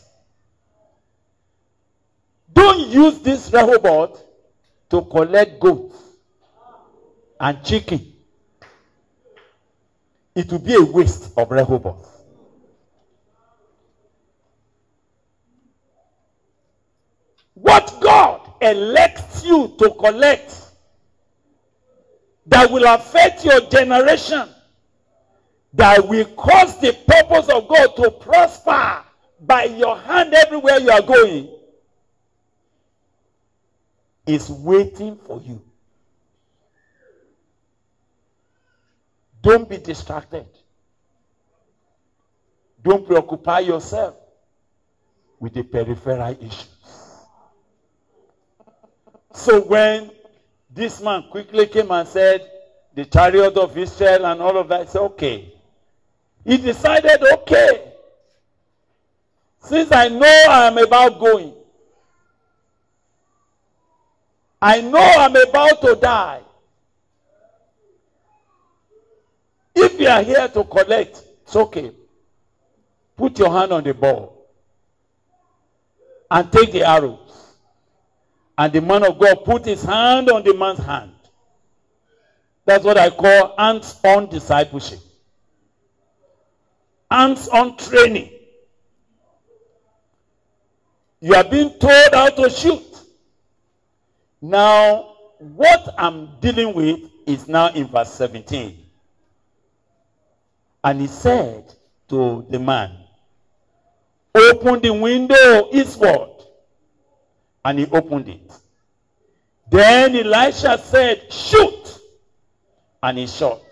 Don't use this Rehoboth to collect goats and chicken. It will be a waste of Rehoboth. What God elects you to collect that will affect your generation, that will cause the purpose of God to prosper by your hand everywhere you are going, is waiting for you. Don't be distracted. Don't preoccupy yourself with the peripheral issues. So when this man quickly came and said, the chariot of Israel and all of that, said, okay. He decided, okay, since I know I am about going, I know I'm about to die. If you are here to collect, it's okay. Put your hand on the ball and take the arrows. And the man of God put his hand on the man's hand. That's what I call hands on discipleship, hands on training. You are being told how to shoot. Now, what I'm dealing with is now in verse 17. And he said to the man, Open the window eastward. And he opened it. Then Elisha said, Shoot. And he shot.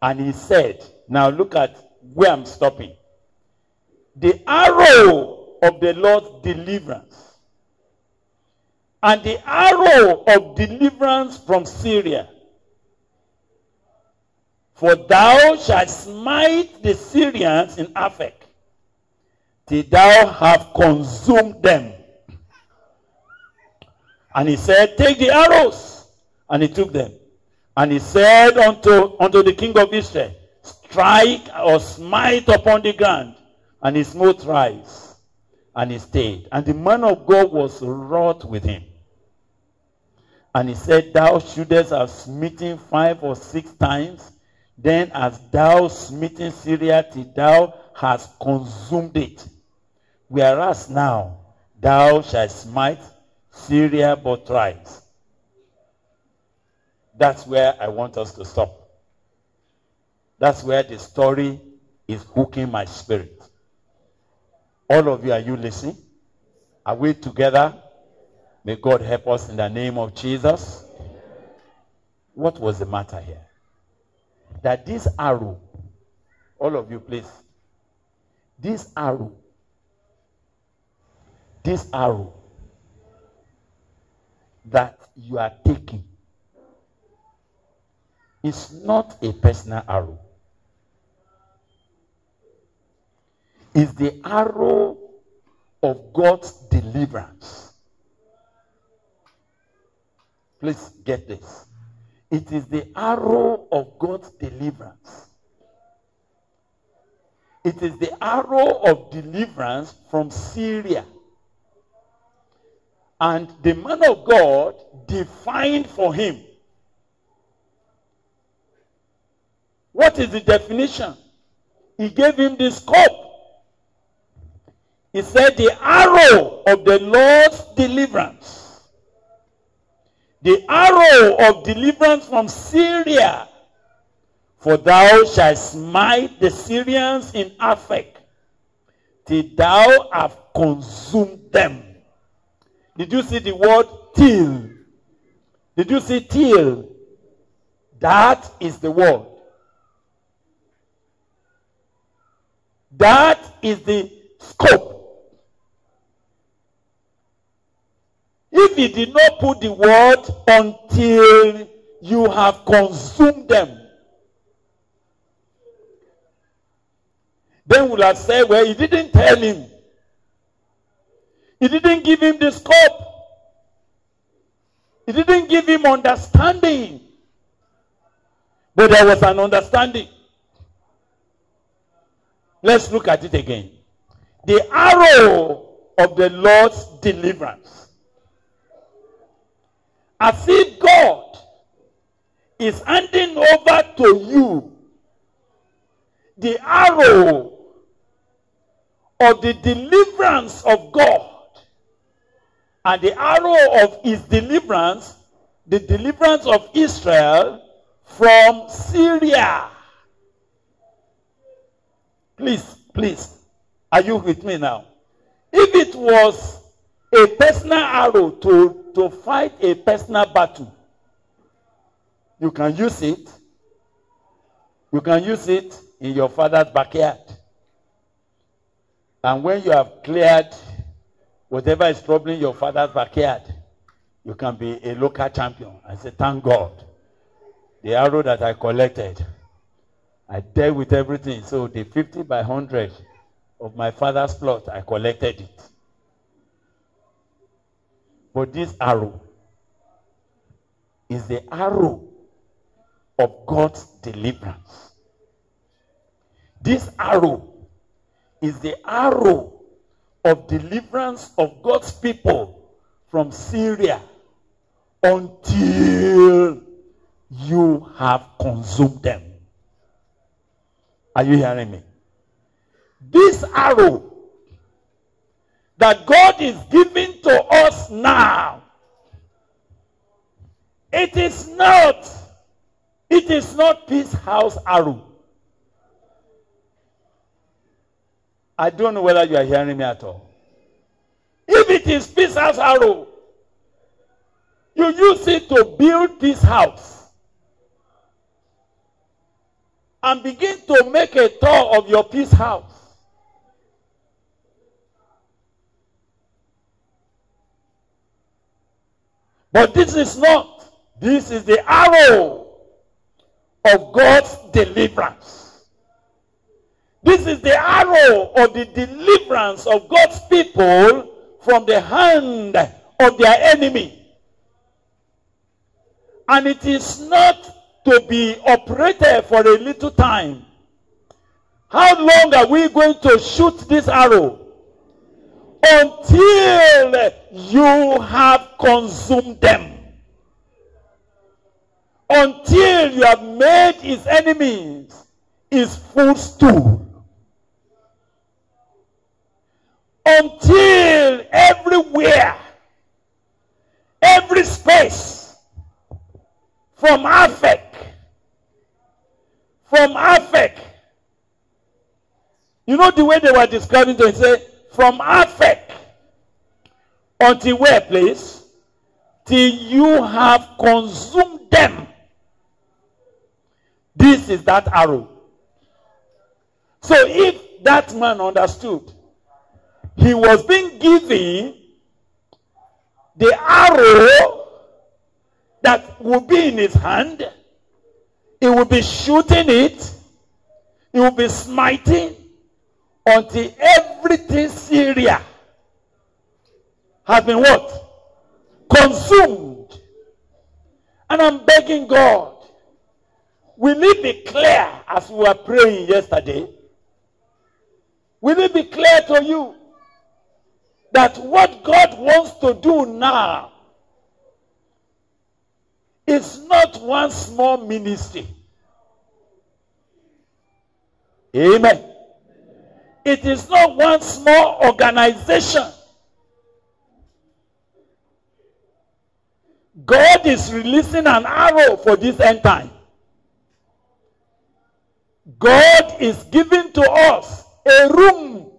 And he said, Now look at where I'm stopping. The arrow of the Lord's deliverance and the arrow of deliverance from Syria. For thou shalt smite the Syrians in Aphek, till thou have consumed them. And he said, Take the arrows. And he took them. And he said unto, unto the king of Israel, Strike or smite upon the ground. And he smote thrice. And he stayed. And the man of God was wroth with him. And he said, Thou shouldest have smitten five or six times. Then as thou smitten Syria till thou hast consumed it. Whereas now thou shalt smite Syria but thrice. That's where I want us to stop. That's where the story is hooking my spirit. All of you, are you listening? Are we together? May God help us in the name of Jesus. What was the matter here? That this arrow, all of you, please, this arrow, this arrow that you are taking is not a personal arrow. It's the arrow of God's deliverance. Please get this. It is the arrow of God's deliverance. It is the arrow of deliverance from Syria. And the man of God defined for him. What is the definition? He gave him the scope. He said, The arrow of the Lord's deliverance the arrow of deliverance from Syria. For thou shalt smite the Syrians in Aphek, till thou have consumed them. Did you see the word till? Did you see till? That is the word. That is the scope If he did not put the word until you have consumed them, then we'll have said, well, he didn't tell him. He didn't give him the scope. He didn't give him understanding. But there was an understanding. Let's look at it again. The arrow of the Lord's deliverance. As if God is handing over to you the arrow of the deliverance of God and the arrow of his deliverance, the deliverance of Israel from Syria. Please, please, are you with me now? If it was a personal arrow to, to fight a personal battle, you can use it. You can use it in your father's backyard. And when you have cleared whatever is troubling your father's backyard, you can be a local champion. I say, thank God. The arrow that I collected, I dealt with everything. So the 50 by 100 of my father's plot, I collected it. But this arrow is the arrow of God's deliverance. This arrow is the arrow of deliverance of God's people from Syria until you have consumed them. Are you hearing me? This arrow that God is giving to us now, it is not, it is not peace house arrow. I don't know whether you are hearing me at all. If it is peace house arrow, you use it to build this house and begin to make a tour of your peace house. But this is not. This is the arrow of God's deliverance. This is the arrow of the deliverance of God's people from the hand of their enemy. And it is not to be operated for a little time. How long are we going to shoot this arrow? Until you have consumed them. Until you have made his enemies his footstool. Until everywhere, every space, from Aphek, from Aphek, you know the way they were describing to say, from Aphek until where, please? Till you have consumed them. This is that arrow. So if that man understood, he was being given the arrow that would be in his hand. He will be shooting it. He will be smiting until everything Syria has been what? Consumed. And I'm begging God, will it be clear as we were praying yesterday? Will it be clear to you that what God wants to do now is not one small ministry? Amen. It is not one small organization. God is releasing an arrow for this end time. God is giving to us a room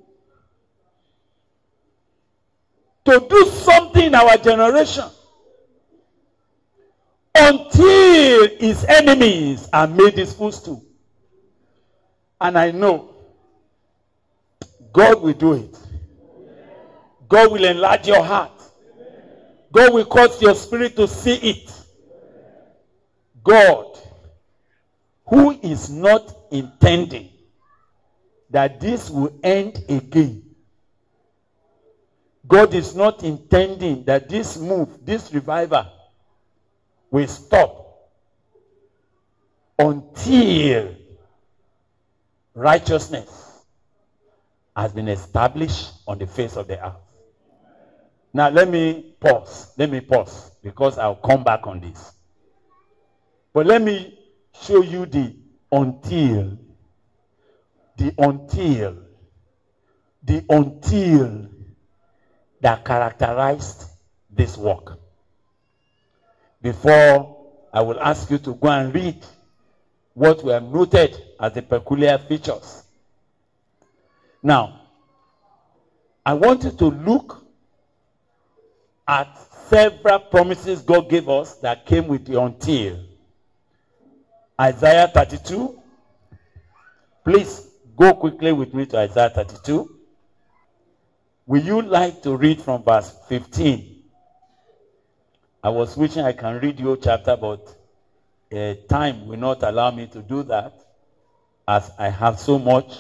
to do something in our generation until his enemies are made his footstool. And I know God will do it. God will enlarge your heart. God will cause your spirit to see it. God, who is not intending that this will end again. God is not intending that this move, this revival, will stop until righteousness has been established on the face of the earth. Now, let me pause. Let me pause because I'll come back on this. But let me show you the until. The until. The until that characterized this work. Before I will ask you to go and read what were noted as the peculiar features. Now, I want you to look at several promises God gave us that came with the until. Isaiah 32. Please go quickly with me to Isaiah 32. Will you like to read from verse 15? I was wishing I can read your chapter, but uh, time will not allow me to do that as I have so much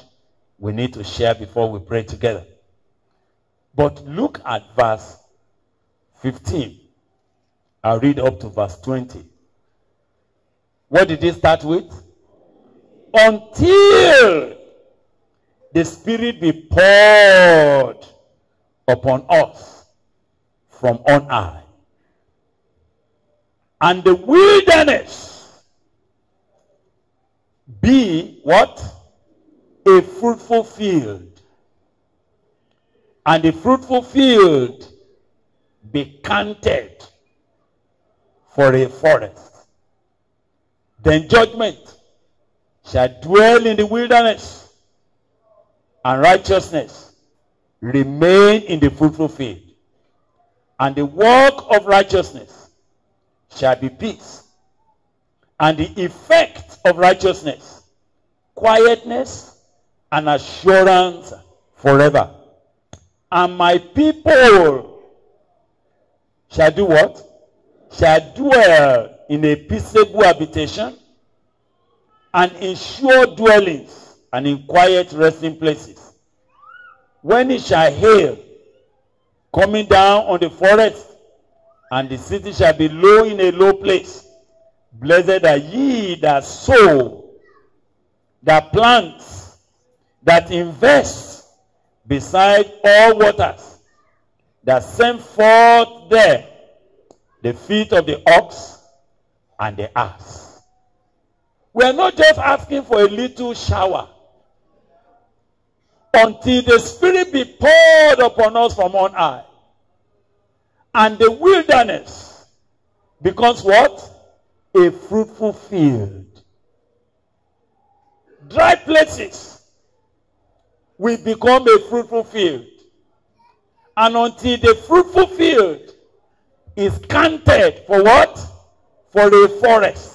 we need to share before we pray together. But look at verse 15. I'll read up to verse 20. What did he start with? Until the Spirit be poured upon us from on high. And the wilderness be what? A fruitful field. And the fruitful field be counted for a forest. Then judgment shall dwell in the wilderness, and righteousness remain in the fruitful field. And the work of righteousness shall be peace. And the effect of righteousness, quietness and assurance forever. And my people shall do what? Shall dwell in a peaceable habitation and in sure dwellings and in quiet resting places when it shall hail, coming down on the forest, and the city shall be low in a low place. Blessed are ye that sow, that plants, that invests beside all waters, that send forth there the feet of the ox and the ass. We are not just asking for a little shower until the Spirit be poured upon us from on high. And the wilderness becomes what? A fruitful field. Dry places will become a fruitful field. And until the fruitful field is counted for what? For a forest.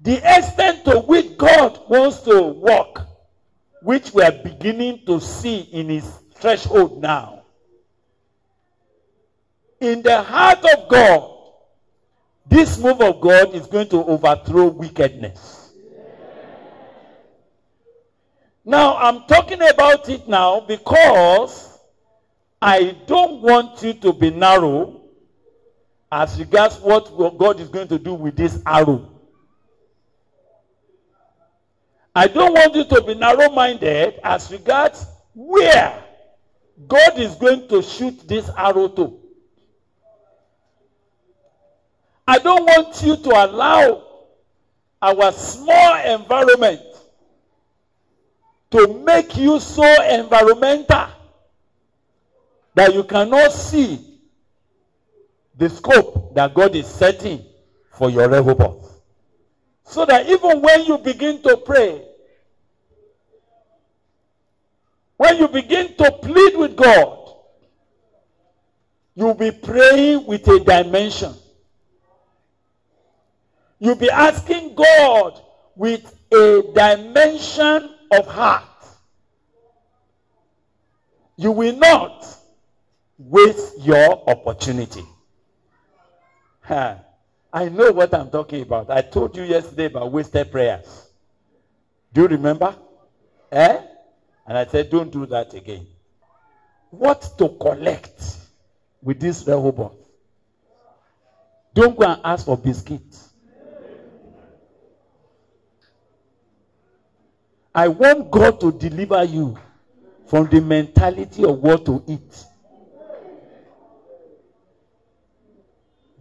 The extent to which God wants to work, which we are beginning to see in his threshold now. In the heart of God, this move of God is going to overthrow wickedness. Now, I'm talking about it now because I don't want you to be narrow as regards what God is going to do with this arrow. I don't want you to be narrow minded as regards where God is going to shoot this arrow to. I don't want you to allow our small environment to make you so environmental that you cannot see the scope that God is setting for your Rehoboth. So that even when you begin to pray, when you begin to plead with God, you'll be praying with a dimension. You'll be asking God with a dimension of heart. You will not waste your opportunity. I know what I'm talking about. I told you yesterday about wasted prayers. Do you remember? Eh? And I said, don't do that again. What to collect with this Rehoboth? Don't go and ask for biscuits. I want God to deliver you from the mentality of what to eat.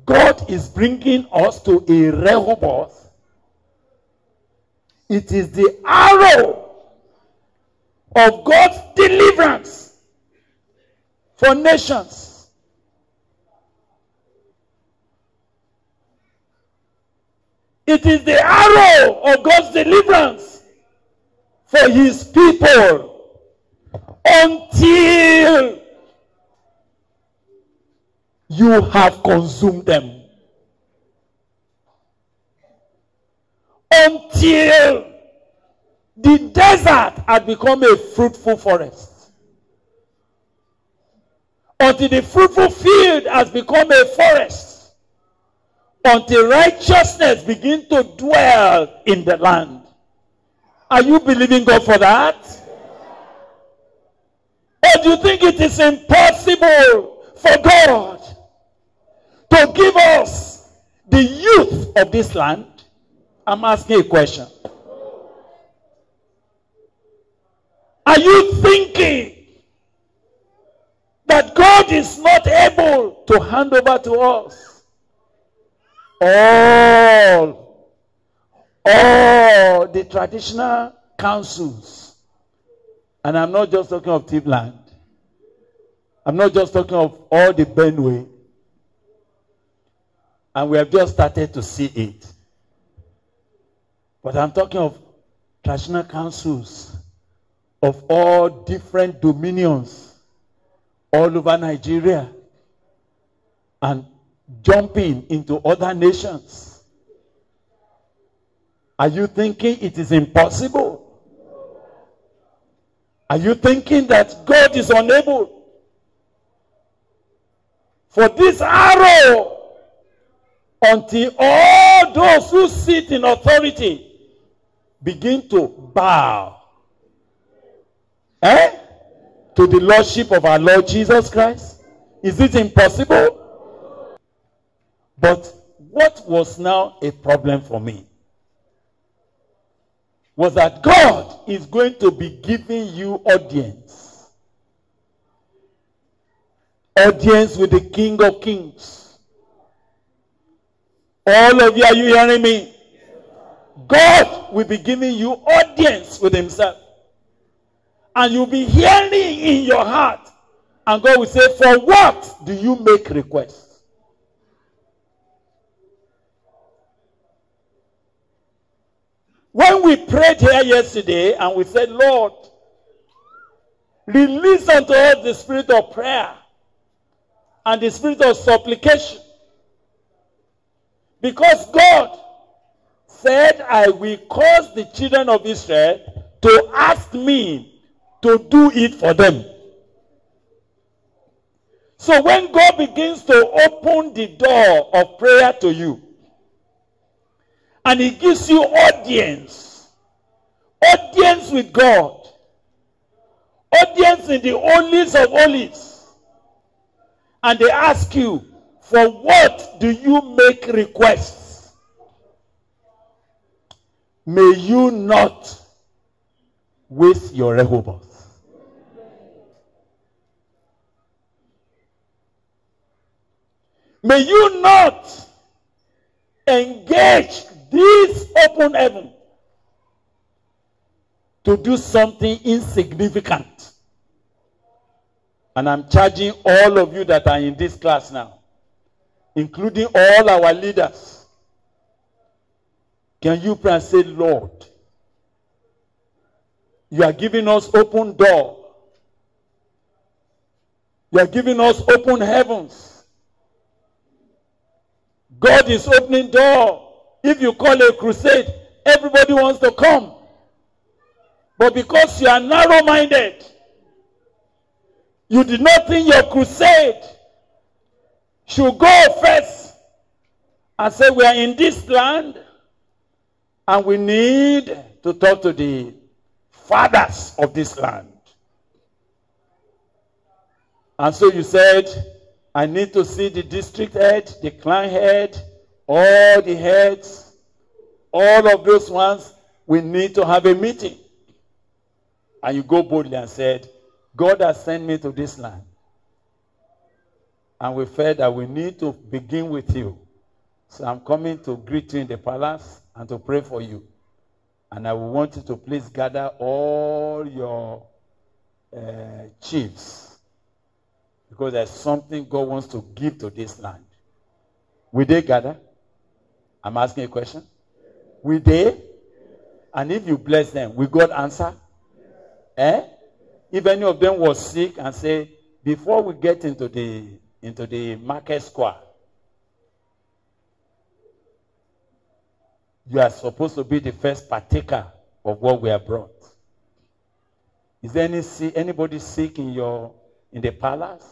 God is bringing us to a Rehoboth. It is the arrow of God's deliverance for nations. It is the arrow of God's deliverance for his people until you have consumed them. Until the desert had become a fruitful forest. Until the fruitful field has become a forest. Until righteousness begins to dwell in the land. Are you believing God for that? Or do you think it is impossible for God to give us the youth of this land? I'm asking a question. Are you thinking that God is not able to hand over to us all, all the traditional councils? And I'm not just talking of Tivland. I'm not just talking of all the Benue. And we have just started to see it. But I'm talking of traditional councils of all different dominions all over Nigeria and jumping into other nations. Are you thinking it is impossible? Are you thinking that God is unable? For this arrow, until all those who sit in authority begin to bow Eh? To the Lordship of our Lord Jesus Christ? Is it impossible? But what was now a problem for me was that God is going to be giving you audience. Audience with the King of Kings. All of you, are you hearing me? God will be giving you audience with Himself. And you'll be hearing in your heart. And God will say, For what do you make requests? When we prayed here yesterday and we said, Lord, release unto us the spirit of prayer and the spirit of supplication. Because God said, I will cause the children of Israel to ask me to do it for them. So when God begins to open the door of prayer to you, and He gives you audience, audience with God, audience in the holies of holies, and they ask you, for what do you make requests? May you not waste your Rehoboth. May you not engage this open heaven to do something insignificant. And I'm charging all of you that are in this class now, including all our leaders. Can you pray and say, Lord, you are giving us open door. You are giving us open heavens. God is opening door If you call a crusade, everybody wants to come. But because you are narrow minded, you did not think your crusade should go first and say, We are in this land and we need to talk to the fathers of this land. And so you said, I need to see the district head, the clan head, all the heads, all of those ones. We need to have a meeting. And you go boldly and said, God has sent me to this land. And we felt that we need to begin with you. So I'm coming to greet you in the palace and to pray for you. And I want you to please gather all your uh, chiefs because there's something God wants to give to this land. Will they gather? I'm asking a question. Will they? And if you bless them, will God answer? Eh? If any of them was sick and say, before we get into the into the market square, you are supposed to be the first partaker of what we have brought. Is there any anybody sick in your in the palace?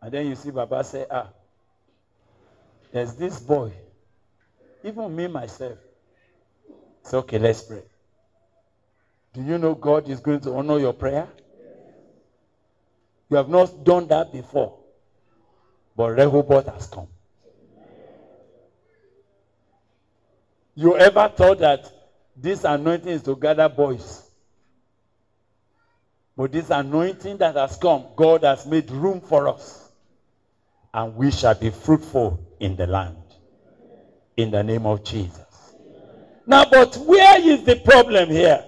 And then you see Baba say, ah, there's this boy. Even me myself. It's okay, let's pray. Do you know God is going to honor your prayer? You have not done that before. But Rehoboth has come. You ever thought that this anointing is to gather boys? But this anointing that has come, God has made room for us. And we shall be fruitful in the land. In the name of Jesus. Now, but where is the problem here?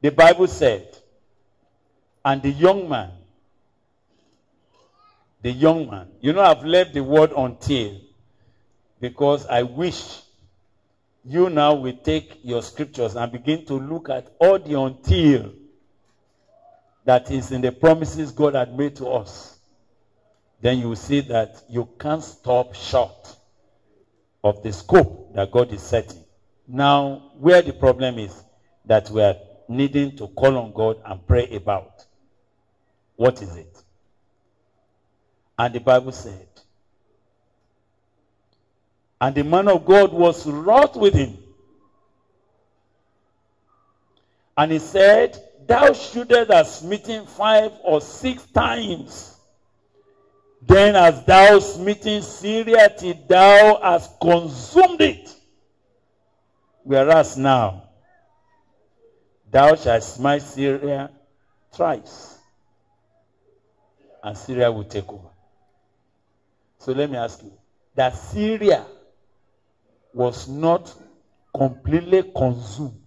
The Bible said, and the young man, the young man, you know, I've left the word until because I wish you now will take your scriptures and begin to look at all the until that is in the promises God had made to us. Then you see that you can't stop short of the scope that God is setting. Now, where the problem is that we are needing to call on God and pray about. What is it? And the Bible said, and the man of God was wroth with him. And he said, Thou shouldest have smitten five or six times. Then as thou smitten Syria till thou hast consumed it. Whereas now, thou shalt smite Syria thrice. And Syria will take over. So let me ask you, that Syria was not completely consumed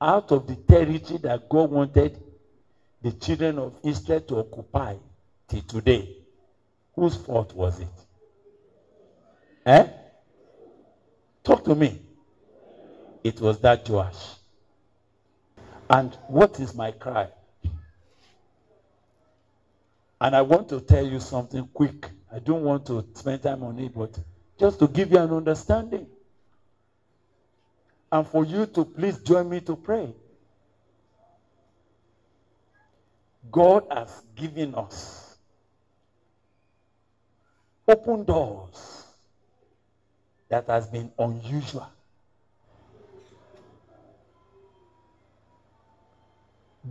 out of the territory that God wanted the children of Israel to occupy till today. Whose fault was it? Eh? Talk to me. It was that Joash. And what is my cry? And I want to tell you something quick. I don't want to spend time on it, but just to give you an understanding. And for you to please join me to pray. God has given us open doors that has been unusual.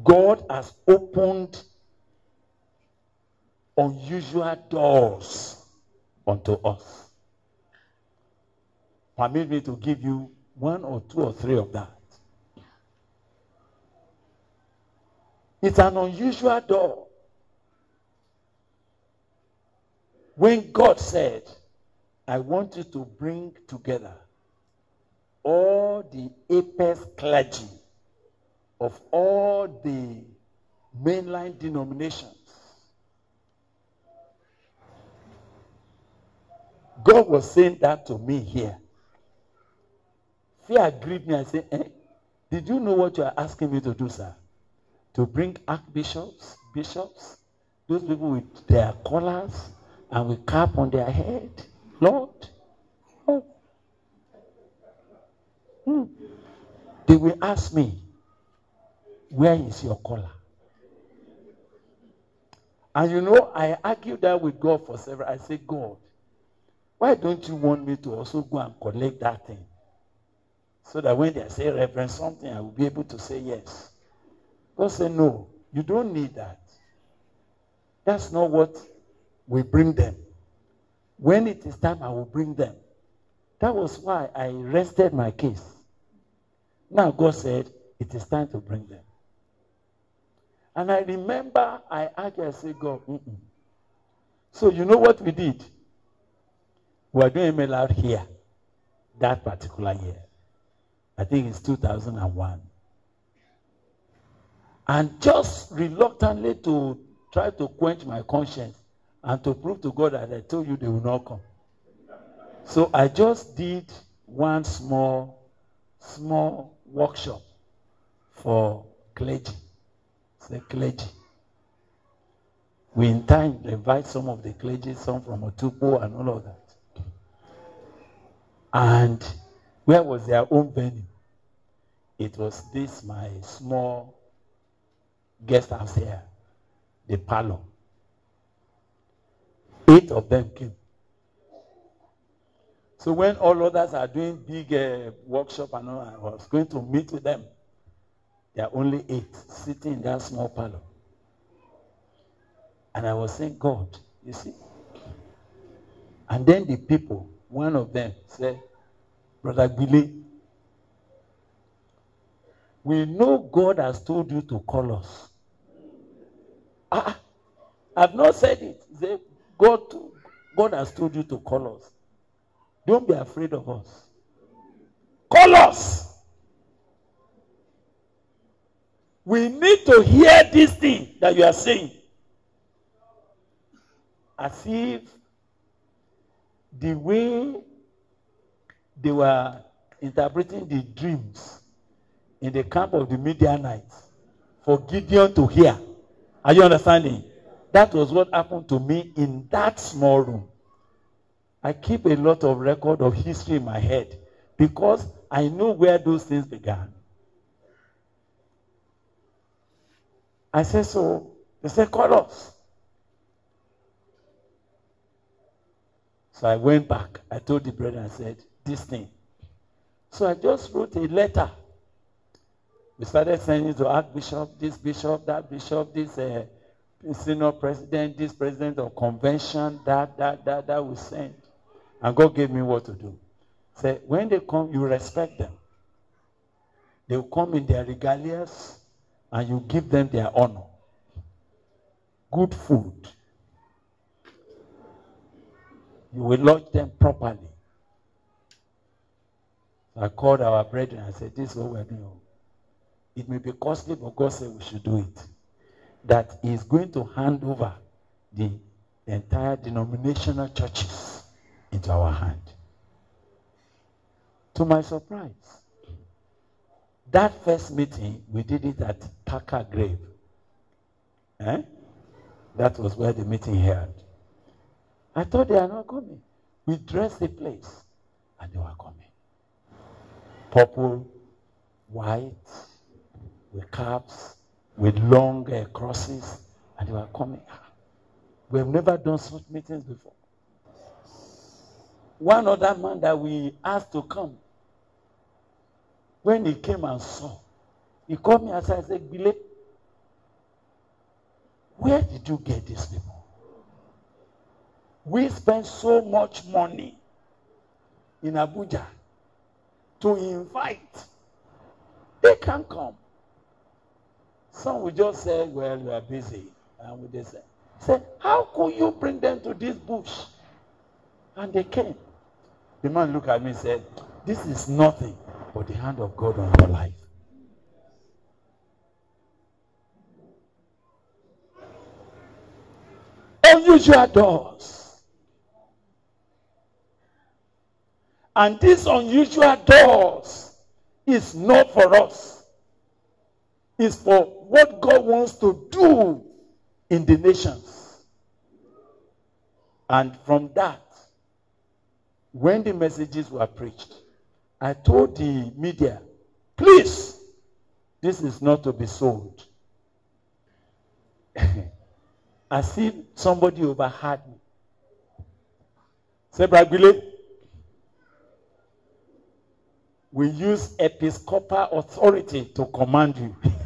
God has opened unusual doors unto us. Permit me to give you one or two or three of that. It's an unusual door. When God said, I want you to bring together all the apex clergy of all the mainline denominations. God was saying that to me here. Fear gripped me. I said, eh, Did you know what you are asking me to do, sir? To bring archbishops, bishops, those people with their collars and with cap on their head. Lord. Hmm. They will ask me, where is your collar? And you know, I argued that with God for several. I said, God, why don't you want me to also go and collect that thing? So that when they say reverend something, I will be able to say yes. God said, No, you don't need that. That's not what we bring them. When it is time, I will bring them. That was why I rested my case. Now God said, It is time to bring them. And I remember I asked, I said, God, mm-mm. so you know what we did? We are doing MLR here that particular year. I think it's 2001. And just reluctantly to try to quench my conscience and to prove to God that I told you they will not come. So I just did one small, small workshop for clergy. The clergy. We in time invite some of the clergy, some from Otukpo and all of that. And where was their own venue? It was this, my small guest house here, the parlor. Eight of them came. So when all others are doing big uh, workshop and all, I was going to meet with them. There are only eight sitting in that small parlor. And I was saying, God, you see? And then the people, one of them said, Brother Billy, we know God has told you to call us. Ah, I've not said it. God, God has told you to call us. Don't be afraid of us. Call us. We need to hear this thing that you are saying. As if the way they were interpreting the dreams in the camp of the Midianites for Gideon to hear. Are you understanding? That was what happened to me in that small room. I keep a lot of record of history in my head because I know where those things began. I said, so they said, call us. So I went back. I told the brother, I said, this thing. So I just wrote a letter. We started sending to Archbishop, this bishop, that bishop, this uh, senior president, this president of convention, that, that, that, that we sent. And God gave me what to do. Say, when they come, you respect them. They will come in their regalias and you give them their honor. Good food. You will lodge them properly. I called our brethren and said, This is what we're doing. It may be costly, but God said we should do it. That He going to hand over the, entire denominational churches into our hand. To my surprise, that first meeting, we did it at Packer Grave. Eh? That was where the meeting held. I thought they are not coming. We dressed the place, and they were coming purple, white, with caps, with long uh, crosses, and they were coming. We have never done such meetings before. One other man that we asked to come, when he came and saw, he called me and said, Billy, where did you get these people? We spend so much money in Abuja to invite. They can't come. Some will just say, well, we are busy. And we just say, say, how could you bring them to this bush? And they came. The man looked at me and said, this is nothing but the hand of God on your life. Unusual doors. And these unusual doors is not for us. It's for what God wants to do in the nations. And from that, when the messages were preached, I told the media, please, this is not to be sold. I see somebody overheard me. Say, Bragwile, we use episcopal authority to command you.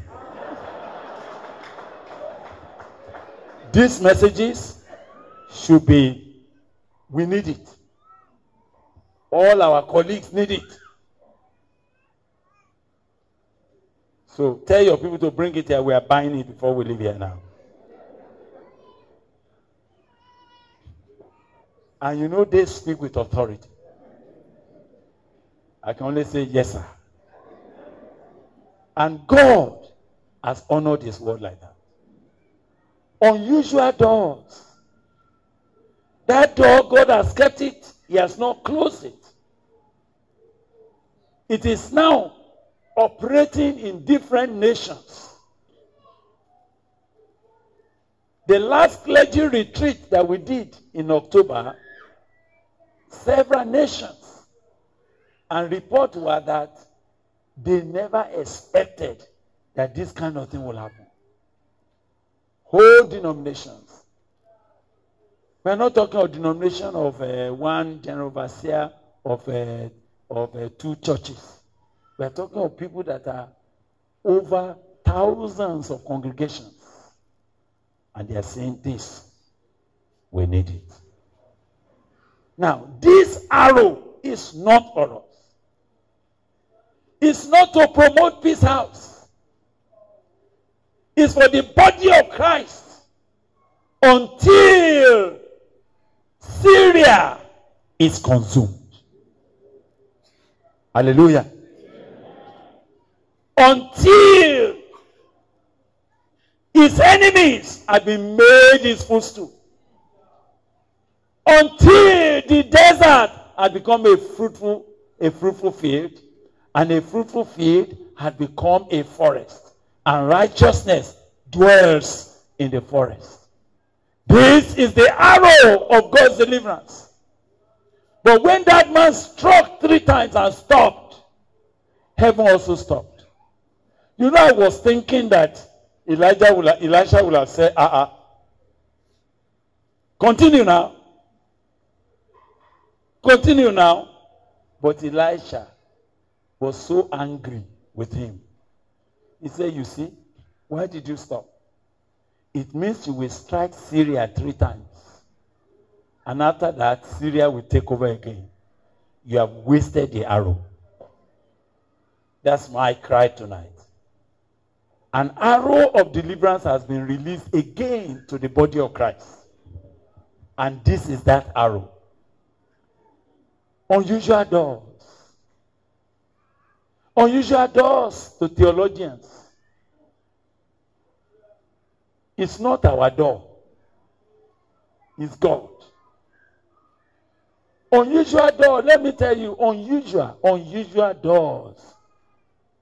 These messages should be, we need it. All our colleagues need it. So tell your people to bring it here. We are buying it before we leave here now. And you know they speak with authority. I can only say yes, sir. And God has honored his word like that. Unusual doors. That door, God has kept it. He has not closed it. It is now operating in different nations. The last clergy retreat that we did in October, several nations, and report were that they never expected that this kind of thing will happen. Whole denominations. We're not talking of denomination of uh, one general overseer of, uh, of uh, two churches. We're talking of people that are over thousands of congregations. And they are saying this. We need it. Now, this arrow is not for us. It's not to promote peace house. It's for the body of Christ until Syria is consumed. Hallelujah. Until his enemies have been made his footstool. Until the desert had become a fruitful, a fruitful field, and a fruitful field had become a forest, and righteousness dwells in the forest. This is the arrow of God's deliverance. But when that man struck three times and stopped, heaven also stopped. You know, I was thinking that Elijah will, Elisha will have said, uh uh Continue now. Continue now. But Elisha was so angry with him. He said, You see, why did you stop? It means you will strike Syria three times. And after that, Syria will take over again. You have wasted the arrow. That's my cry tonight. An arrow of deliverance has been released again to the body of Christ. And this is that arrow. Unusual doors. Unusual doors to theologians. It's not our door. It's God. Unusual door, let me tell you, unusual, unusual doors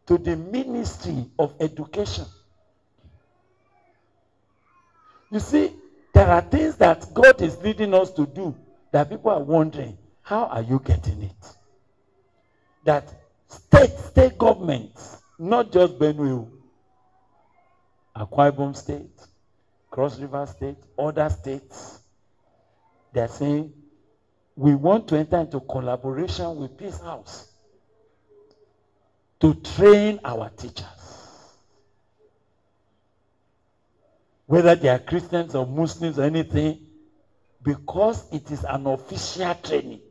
to the ministry of education. You see, there are things that God is leading us to do that people are wondering, how are you getting it? That state, state governments, not just Benue, Akwa Ibom State, Cross River State, other states, they're saying, we want to enter into collaboration with Peace House to train our teachers. Whether they are Christians or Muslims or anything, because it is an official training.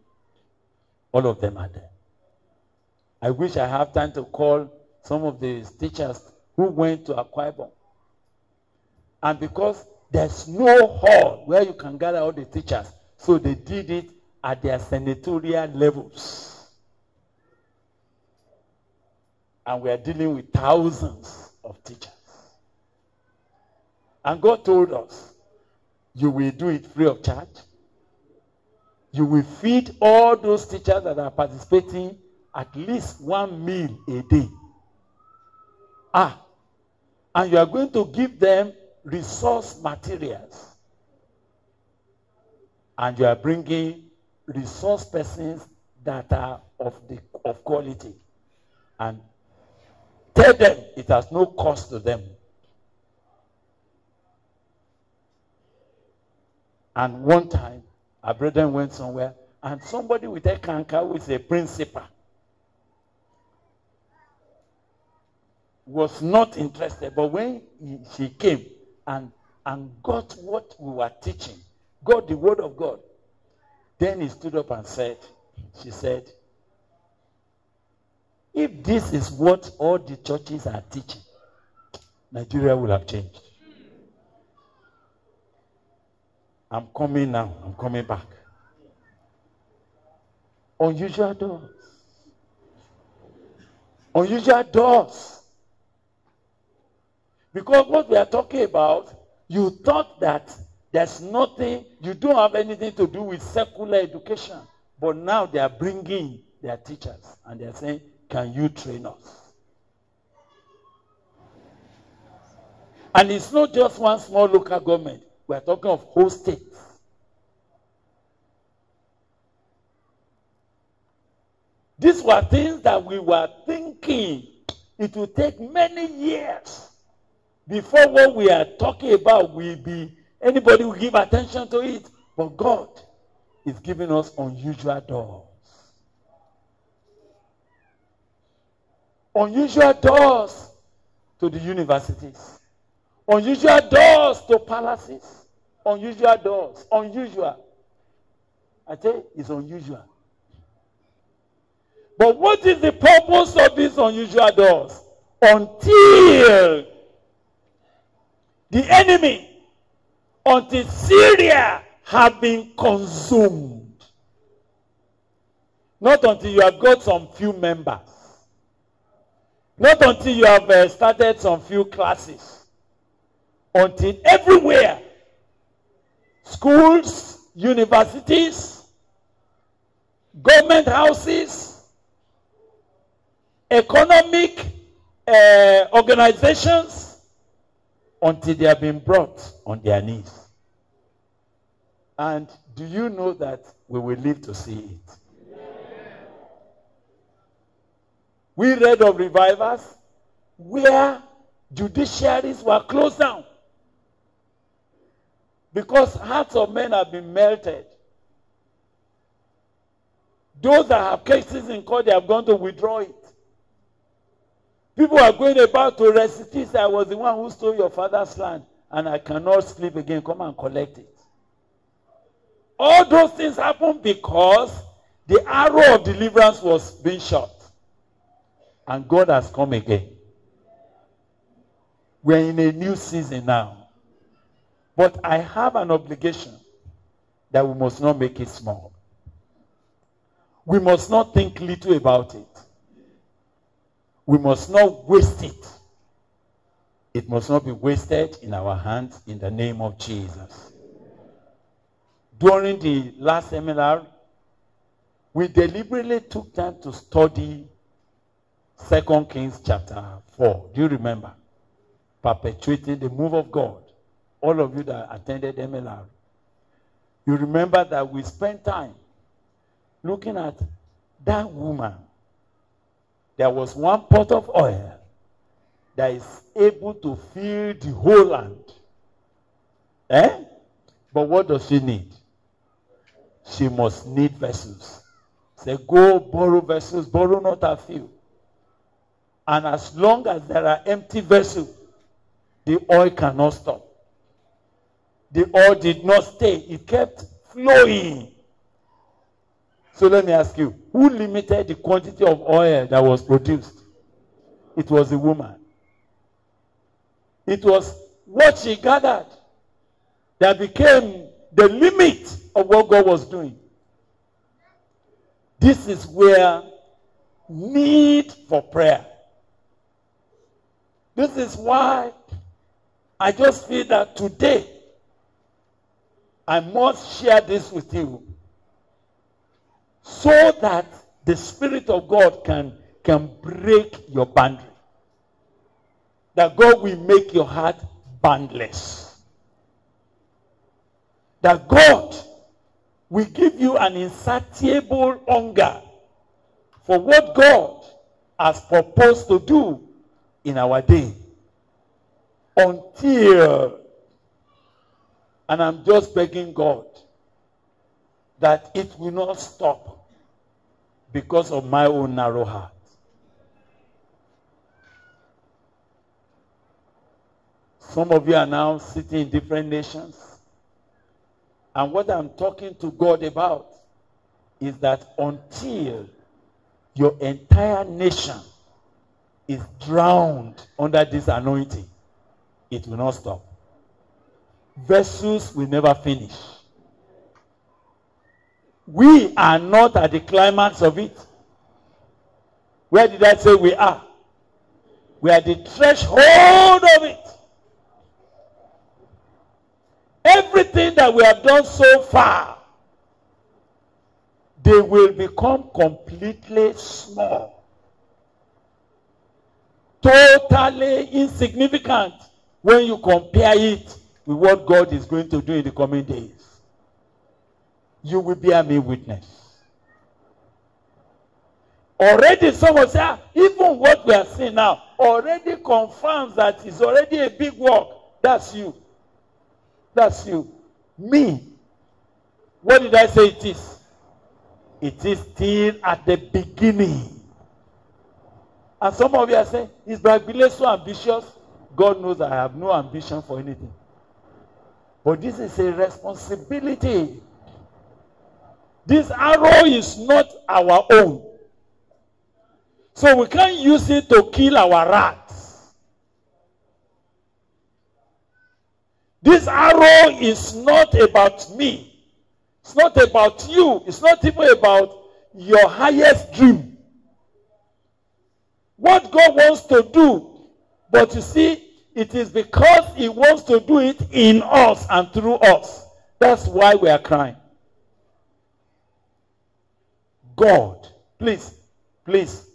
All of them are there. I wish I have time to call some of the teachers who went to Akwa Ibom. And because there's no hall where you can gather all the teachers, so they did it at their senatorial levels. And we are dealing with thousands of teachers. And God told us, you will do it free of charge. You will feed all those teachers that are participating at least one meal a day. Ah, and you are going to give them resource materials. And you are bringing resource persons that are of the of quality and tell them it has no cost to them. And one time, our brethren went somewhere, and somebody with a canker is a principal was not interested. But when he, she came and, and got what we were teaching, got the word of God, then he stood up and said, she said, if this is what all the churches are teaching, Nigeria will have changed. I'm coming now. I'm coming back. Unusual doors. Unusual doors. Because what we are talking about, you thought that there's nothing, you don't have anything to do with secular education. But now they are bringing their teachers and they are saying, Can you train us? And it's not just one small local government. We are talking of whole states. These were things that we were thinking it will take many years before what we are talking about will be anybody will give attention to it. But God is giving us unusual doors. Unusual doors to the universities. Unusual doors to palaces. Unusual doors. Unusual. I tell you, it's unusual. But what is the purpose of these unusual doors? Until the enemy, until Syria have been consumed. Not until you have got some few members. Not until you have uh, started some few classes. Until everywhere, schools, universities, government houses, economic uh, organizations, until they have been brought on their knees. And do you know that we will live to see it? We read of revivals where judiciaries were closed down because hearts of men have been melted. Those that have cases in court, they have gone to withdraw it. People are going about to recite, I was the one who stole your father's land, and I cannot sleep again. Come and collect it. All those things happened because the arrow of deliverance was being shot. And God has come again. We're in a new season now. But I have an obligation that we must not make it small. We must not think little about it. We must not waste it. It must not be wasted in our hands in the name of Jesus. During the last seminar, we deliberately took time to study Second Kings chapter 4. Do you remember? Perpetuating the move of God. All of you that attended MLR. You remember that we spent time looking at that woman. There was one pot of oil that is able to fill the whole land. Eh? But what does she need? She must need vessels. Say, go borrow vessels, borrow not a few. And as long as there are empty vessels, the oil cannot stop. The oil did not stay, it kept flowing. So let me ask you who limited the quantity of oil that was produced? It was the woman. It was what she gathered that became the limit of what God was doing. This is where need for prayer. This is why I just feel that today I must share this with you so that the Spirit of God can, can break your boundary. That God will make your heart boundless. That God will give you an insatiable hunger for what God has proposed to do in our day. Until, and I'm just begging God that it will not stop because of my own narrow heart. Some of you are now sitting in different nations. And what I'm talking to God about is that until your entire nation is drowned under this anointing, it will not stop. Vessels will never finish. We are not at the climax of it. Where did I say we are? We are the threshold of it. Everything that we have done so far, they will become completely small. Totally insignificant when you compare it with what God is going to do in the coming days. You will bear me witness. Already someone say, ah, even what we are seeing now already confirms that it's already a big work. That's you. That's you. Me. What did I say it is? It is still at the beginning. And some of you are saying, is Gbile so ambitious? God knows I have no ambition for anything. But this is a responsibility. This arrow is not our own. So we can't use it to kill our rats. This arrow is not about me. It's not about you. It's not even about your highest dream. What God wants to do, but you see, it is because He wants to do it in us and through us. That's why we are crying. God, please, please,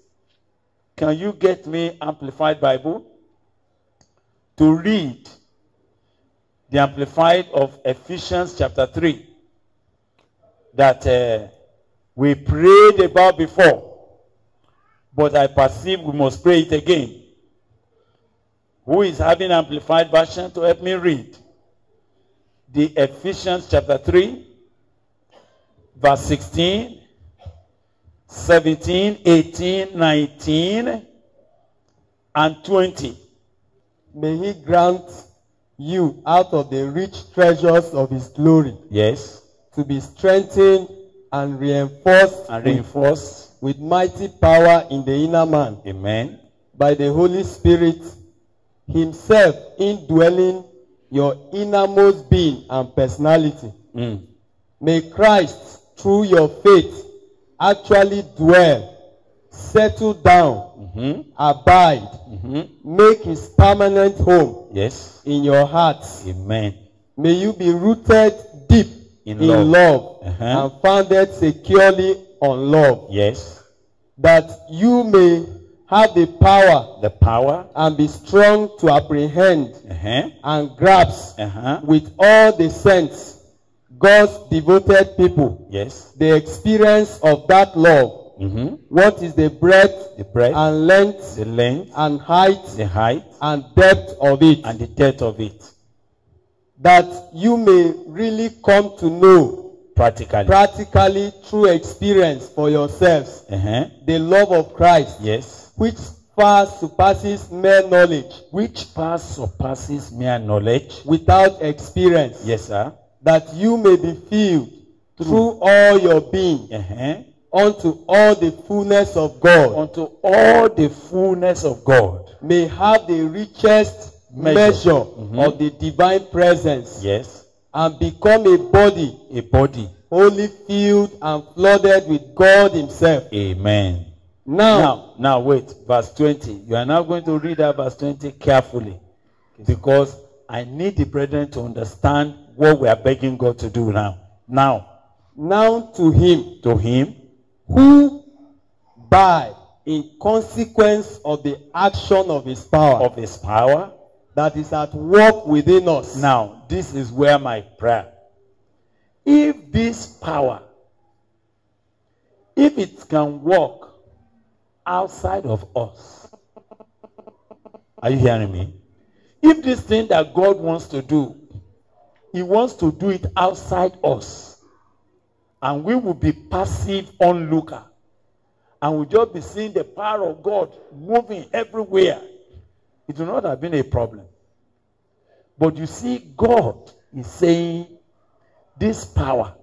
can you get me Amplified Bible to read the Amplified of Ephesians chapter 3 that uh, we prayed about before, but I perceive we must pray it again. Who is having Amplified version to help me read? The Ephesians chapter 3, verse 16 17, 18, 19, and 20. May he grant you out of the rich treasures of his glory Yes. to be strengthened and reinforced And with, with mighty power in the inner man Amen. by the Holy Spirit himself indwelling your innermost being and personality. Mm. May Christ, through your faith, actually dwell, settle down, hmm abide, hmm make his permanent home Yes. in your hearts. Amen. May you be rooted deep In in, love. love, Uh-huh. and founded securely on love, Yes. that you may have the power The power. and be strong to apprehend Uh-huh. and grasp Uh-huh. with all the saints, God's devoted people, Yes. the experience of that love. Mm-hmm. What is the breadth The breadth, and length the length, and height the height, and depth of it, and the depth of it. that you may really come to know Practically. practically through experience for yourselves uh-huh. the love of Christ, Yes. which far surpasses mere knowledge Which far surpasses mere knowledge. without experience, Yes, sir. That you may be filled through all your being Uh-huh. unto all the fullness of God, Unto all the fullness of God. may have the richest Measure. measure, Mhm. of the divine presence, Yes. and become a body A body. wholly filled and flooded with God Himself. Amen. Now, Now, now wait, verse 20. You are now going to read that verse 20 carefully. Because I need the brethren to understand what we are begging God to do now. Now, now to Him to Him, who, by in consequence of the action of His power of His power. that is at work within us, Now, this is where my prayer. if this power, if it can work outside of us, are you hearing me? If this thing that God wants to do, He wants to do it outside us, and we will be passive onlooker, and we'll just be seeing the power of God moving everywhere, it will not have been a problem. But you see, God is saying this power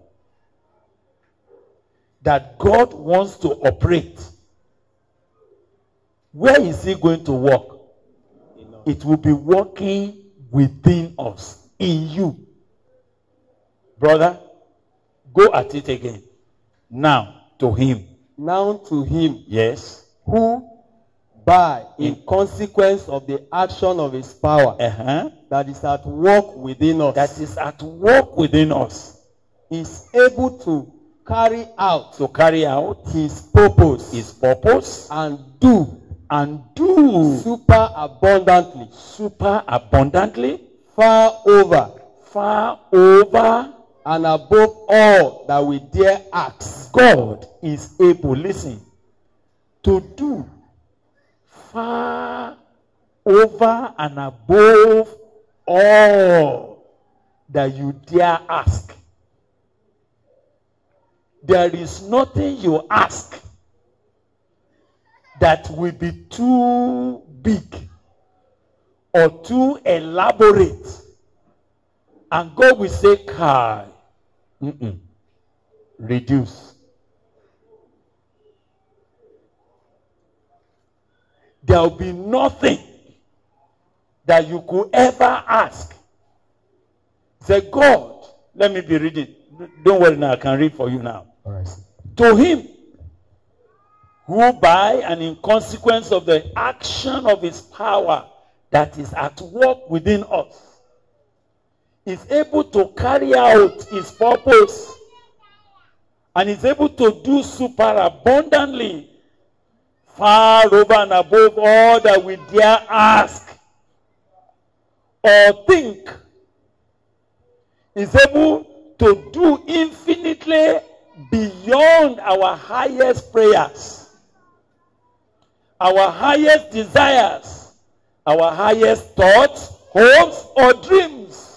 that God wants to operate. Where is He going to work? It will be working within us, in you. Brother, go at it again. Now to Him. Now to him Yes. who, by in consequence of the action of his power Uh-huh. that is at work within us, That is at work within us is able to carry out to carry out his purpose His purpose and do and do super abundantly, super abundantly, far over far over and above all that we dare ask. God is able, listen, to do far over and above all that you dare ask. There is nothing you ask that will be too big or too elaborate. And God will say, Kai, mm-mm, reduce. There will be nothing that you could ever ask. Say, God, let me be reading. Don't worry now, I can read for you now. All right. To him, who by and in consequence of the action of his power that is at work within us, is able to carry out his purpose and is able to do super abundantly, far over and above all that we dare ask or think, is able to do infinitely beyond our highest prayers, our highest desires, our highest thoughts, hopes, or dreams.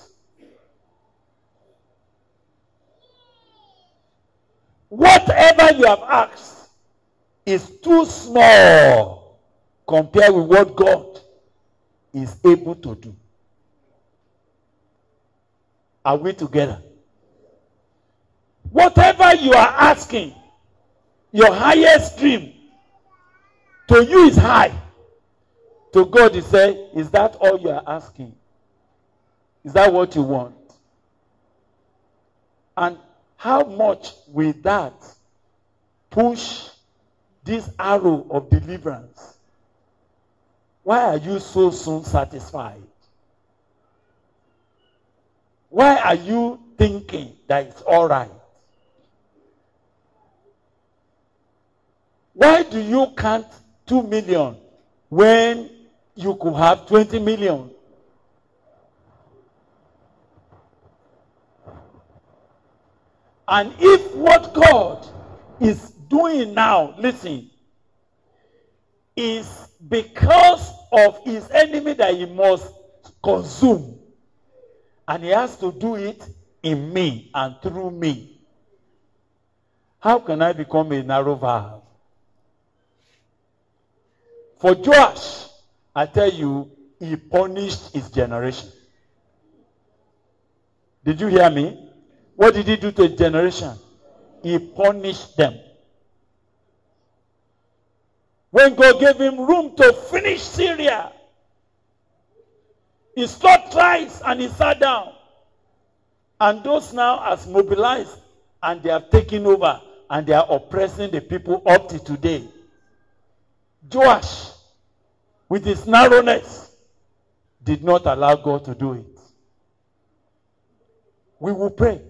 Whatever you have asked is too small compared with what God is able to do. Are we together? Whatever you are asking, your highest dream, to you is high. To God, He said, Is that all you are asking? Is that what you want? And how much will that push this arrow of deliverance? Why are you so soon satisfied? Why are you thinking that it's all right? Why do you count 2 million when you could have 20 million? And if what God is doing now, listen, is because of his enemy that he must consume, and he has to do it in me and through me, how can I become a narrow valve? For Joash, I tell you, he punished his generation. Did you hear me? What did he do to his generation? He punished them. When God gave him room to finish Syria, he stopped twice and he sat down. And those now has mobilized and they have taken over and they are oppressing the people up to today. Joash, with his narrowness, did not allow God to do it. We will pray.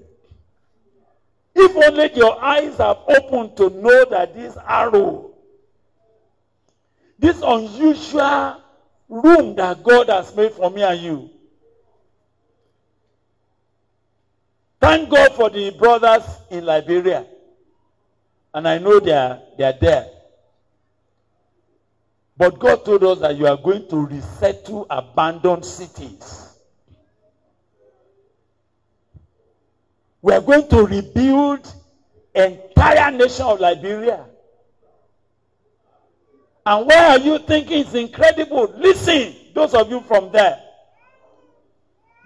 If only your eyes have opened to know that this arrow, this unusual room that God has made for me and you, Thank God for the brothers in Liberia. And I know they are, they are there. But God told us that you are going to resettle abandoned cities. We are going to rebuild entire nation of Liberia. And why are you thinking it's incredible? Listen, those of you from there.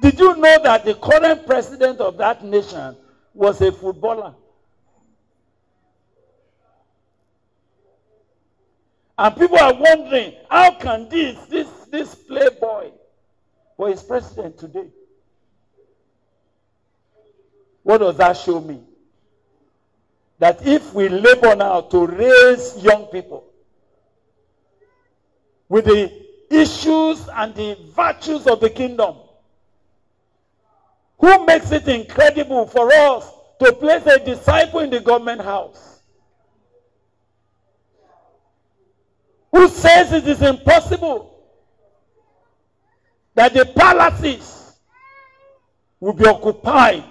Did you know that the current president of that nation was a footballer? And people are wondering, how can this, this, this playboy, is president today? What does that show me? That if we labor now to raise young people with the issues and the virtues of the kingdom, who makes it incredible for us to place a disciple in the government house? Who says it is impossible that the palaces will be occupied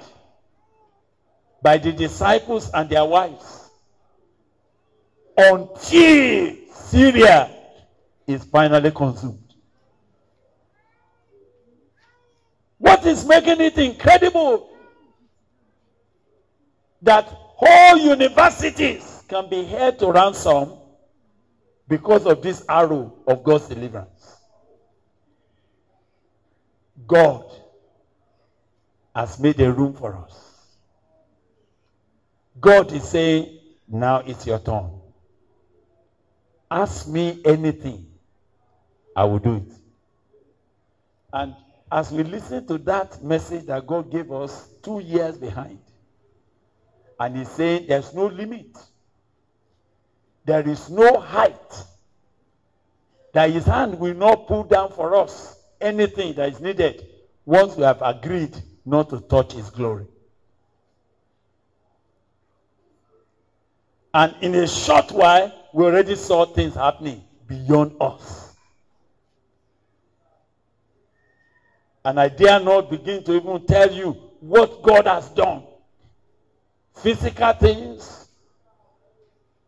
by the disciples and their wives until Syria is finally consumed? What is making it incredible that whole universities can be held to ransom because of this arrow of God's deliverance? God has made a room for us. God is saying, now it's your turn. Ask me anything, I will do it. And as we listen to that message that God gave us two years behind, and He's saying there's no limit, there is no height that His hand will not pull down for us anything that is needed once we have agreed not to touch His glory. And in a short while, we already saw things happening beyond us. And I dare not begin to even tell you what God has done. Physical things,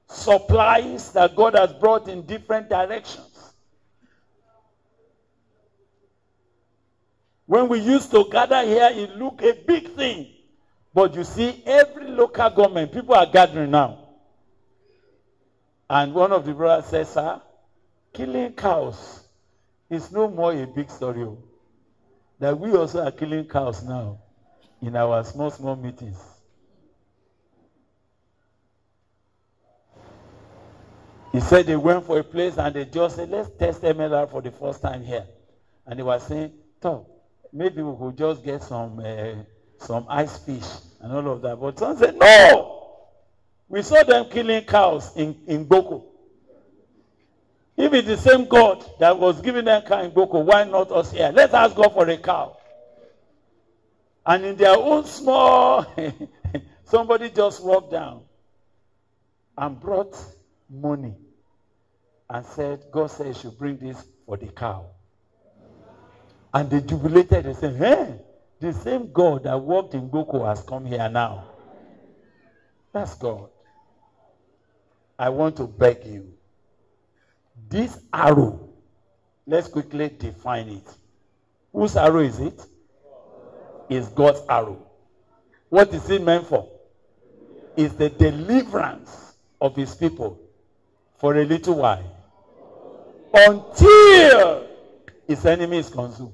supplies that God has brought in different directions. When we used to gather here, it looked a big thing. But you see, every local government, people are gathering now. And one of the brothers said, Sir, killing cows is no more a big story. oh. That we also are killing cows now in our small, small meetings. He said they went for a place and they just said, let's test MLR for the first time here. And they were saying, Top, maybe we could just get some uh, some ice fish and all of that. But some said, no! We saw them killing cows in, in Gboko. If it's the same God that was giving them cow in Gboko, why not us here? Let's ask God for a cow. And in their own small, somebody just walked down and brought money and said, God said you should bring this for the cow. And they jubilated. They said, hey, the same God that walked in Gboko has come here now. That's God. I want to beg you. This arrow, let's quickly define it. Whose arrow is it? Is God's arrow. What is it meant for? Is the deliverance of his people for a little while until his enemy is consumed.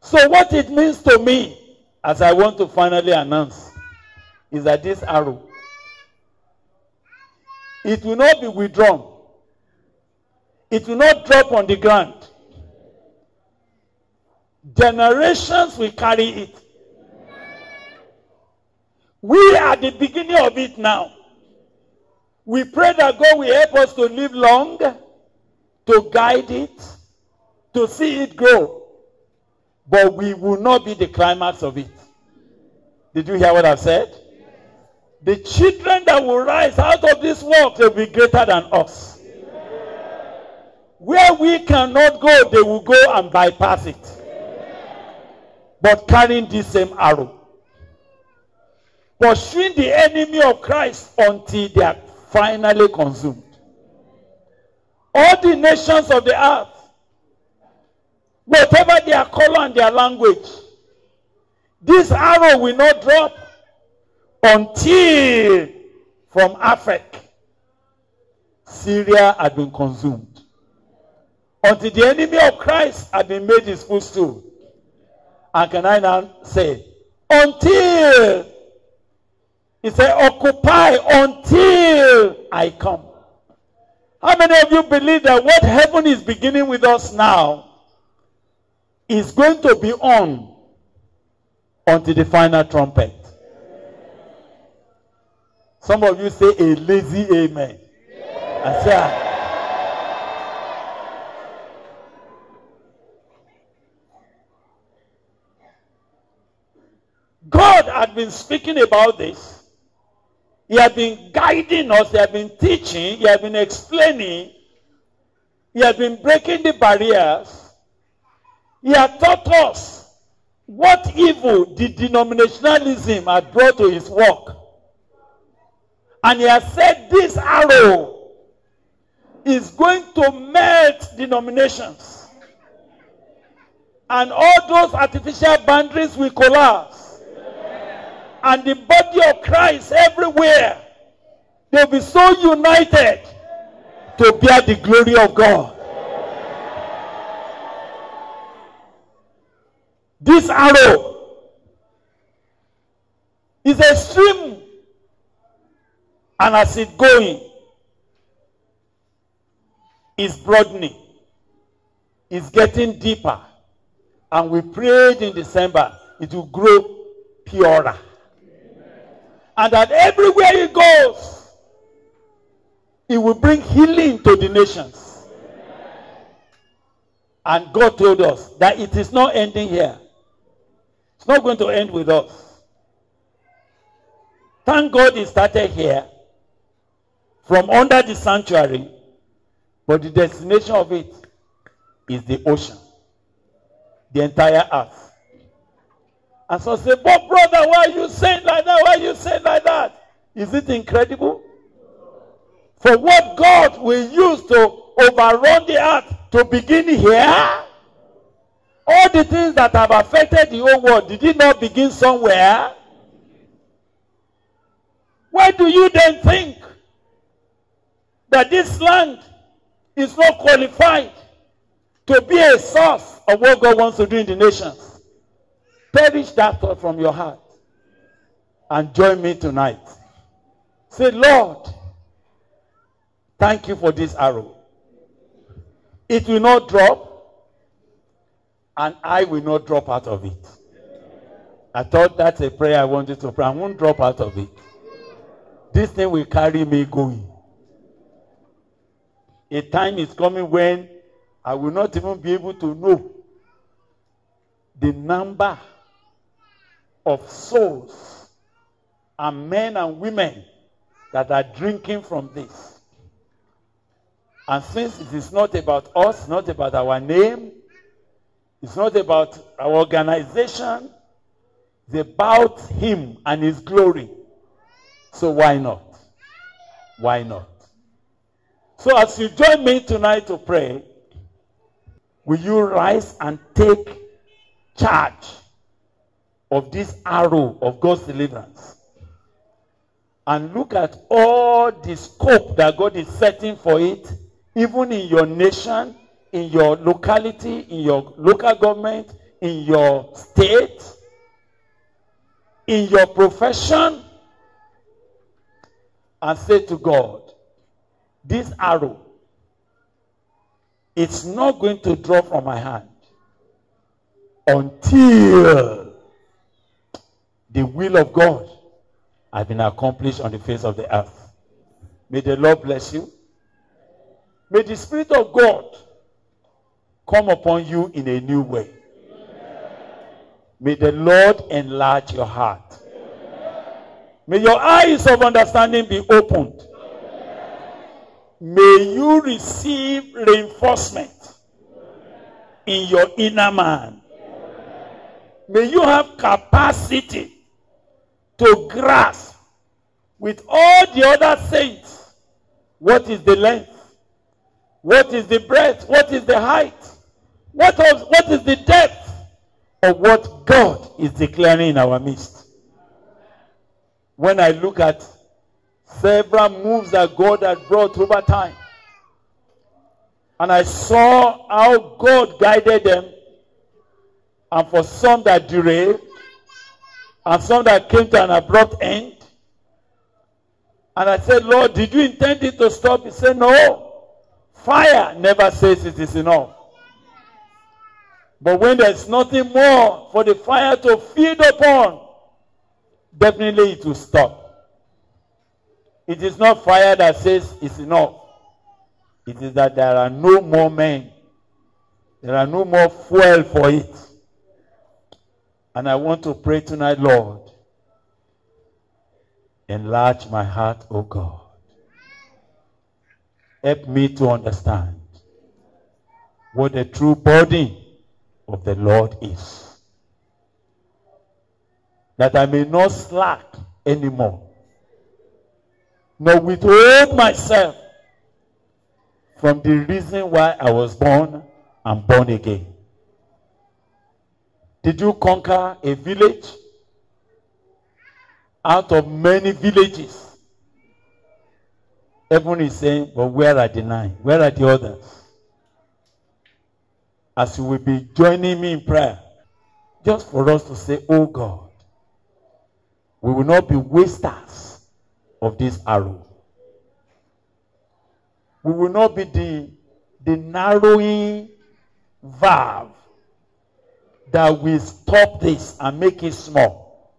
So, what it means to me, as I want to finally announce, is that this arrow, it will not be withdrawn. It will not drop on the ground. Generations will carry it. We are the beginning of it now. We pray that God will help us to live long, to guide it, to see it grow. But we will not be the climax of it. Did you hear what I've said? The children that will rise out of this work will be greater than us. Where we cannot go, they will go and bypass it. but carrying this same arrow. Pursuing the enemy of Christ until they are finally consumed. All the nations of the earth, whatever their color and their language, this arrow will not drop until from Africa, Syria had been consumed. Until the enemy of Christ had been made his footstool. And can I now say, until he said, occupy until I come. How many of you believe that what heaven is beginning with us now is going to be on until the final trumpet? Some of you say a lazy amen. I say, ah. God had been speaking about this. He had been guiding us. He had been teaching. He had been explaining. He had been breaking the barriers. He had taught us what evil the denominationalism had brought to his work. And he has said this arrow is going to melt denominations. And all those artificial boundaries will collapse. And the body of Christ everywhere, they'll be so united to bear the glory of God. This arrow is a stream and as it's going, it's broadening, it's getting deeper. And we prayed in December, it will grow purer. And that everywhere it goes, it will bring healing to the nations. And God told us that it is not ending here. It's not going to end with us. Thank God it started here from under the sanctuary, but the destination of it is the ocean, the entire earth. And so say, but brother, why are you saying like that? Why are you saying like that? Is it incredible? For what God will use to overrun the earth to begin here? All the things that have affected the whole world, did it not begin somewhere? Why do you then think that this land is not qualified to be a source of what God wants to do in the nations. Perish that thought from your heart and join me tonight. Say, Lord, thank you for this arrow. It will not drop, and I will not drop out of it. I thought that's a prayer I wanted to pray. I won't drop out of it. This thing will carry me going. A time is coming when I will not even be able to know the number of souls and men and women that are drinking from this. And since it is not about us, not about our name, it's not about our organization, it's about Him and His glory. So why not? Why not? So as you join me tonight to pray, will you rise and take charge of this arrow of God's deliverance? And look at all the scope that God is setting for it, even in your nation, in your locality, in your local government, in your state, in your profession, and say to God, this arrow, it's not going to drop from my hand until the will of God has been accomplished on the face of the earth. May the Lord bless you. May the Spirit of God come upon you in a new way. May the Lord enlarge your heart. May your eyes of understanding be opened. May you receive reinforcement in your inner man. May you have capacity to grasp with all the other saints what is the length, what is the breadth, what is the height, what, is, what is the depth of what God is declaring in our midst. When I look at several moves that God had brought over time, and I saw how God guided them, and for some that derailed, and some that came to an abrupt end. And I said, Lord, did you intend it to stop? He said, No. Fire never says it is enough. But when there's nothing more for the fire to feed upon, definitely it will stop. It is not fire that says it's enough. It is that there are no more men. There are no more fuel for it. And I want to pray tonight, Lord. Enlarge my heart, O God. Help me to understand what the true body of the Lord is. That I may not slack anymore, nor withhold myself from the reason why I was born and born again. Did you conquer a village? Out of many villages. Everyone is saying, but where are the nine? Where are the others? As you will be joining me in prayer, just for us to say, Oh God, we will not be wasters of this arrow. We will not be the, the narrowing valve that will stop this and make it small.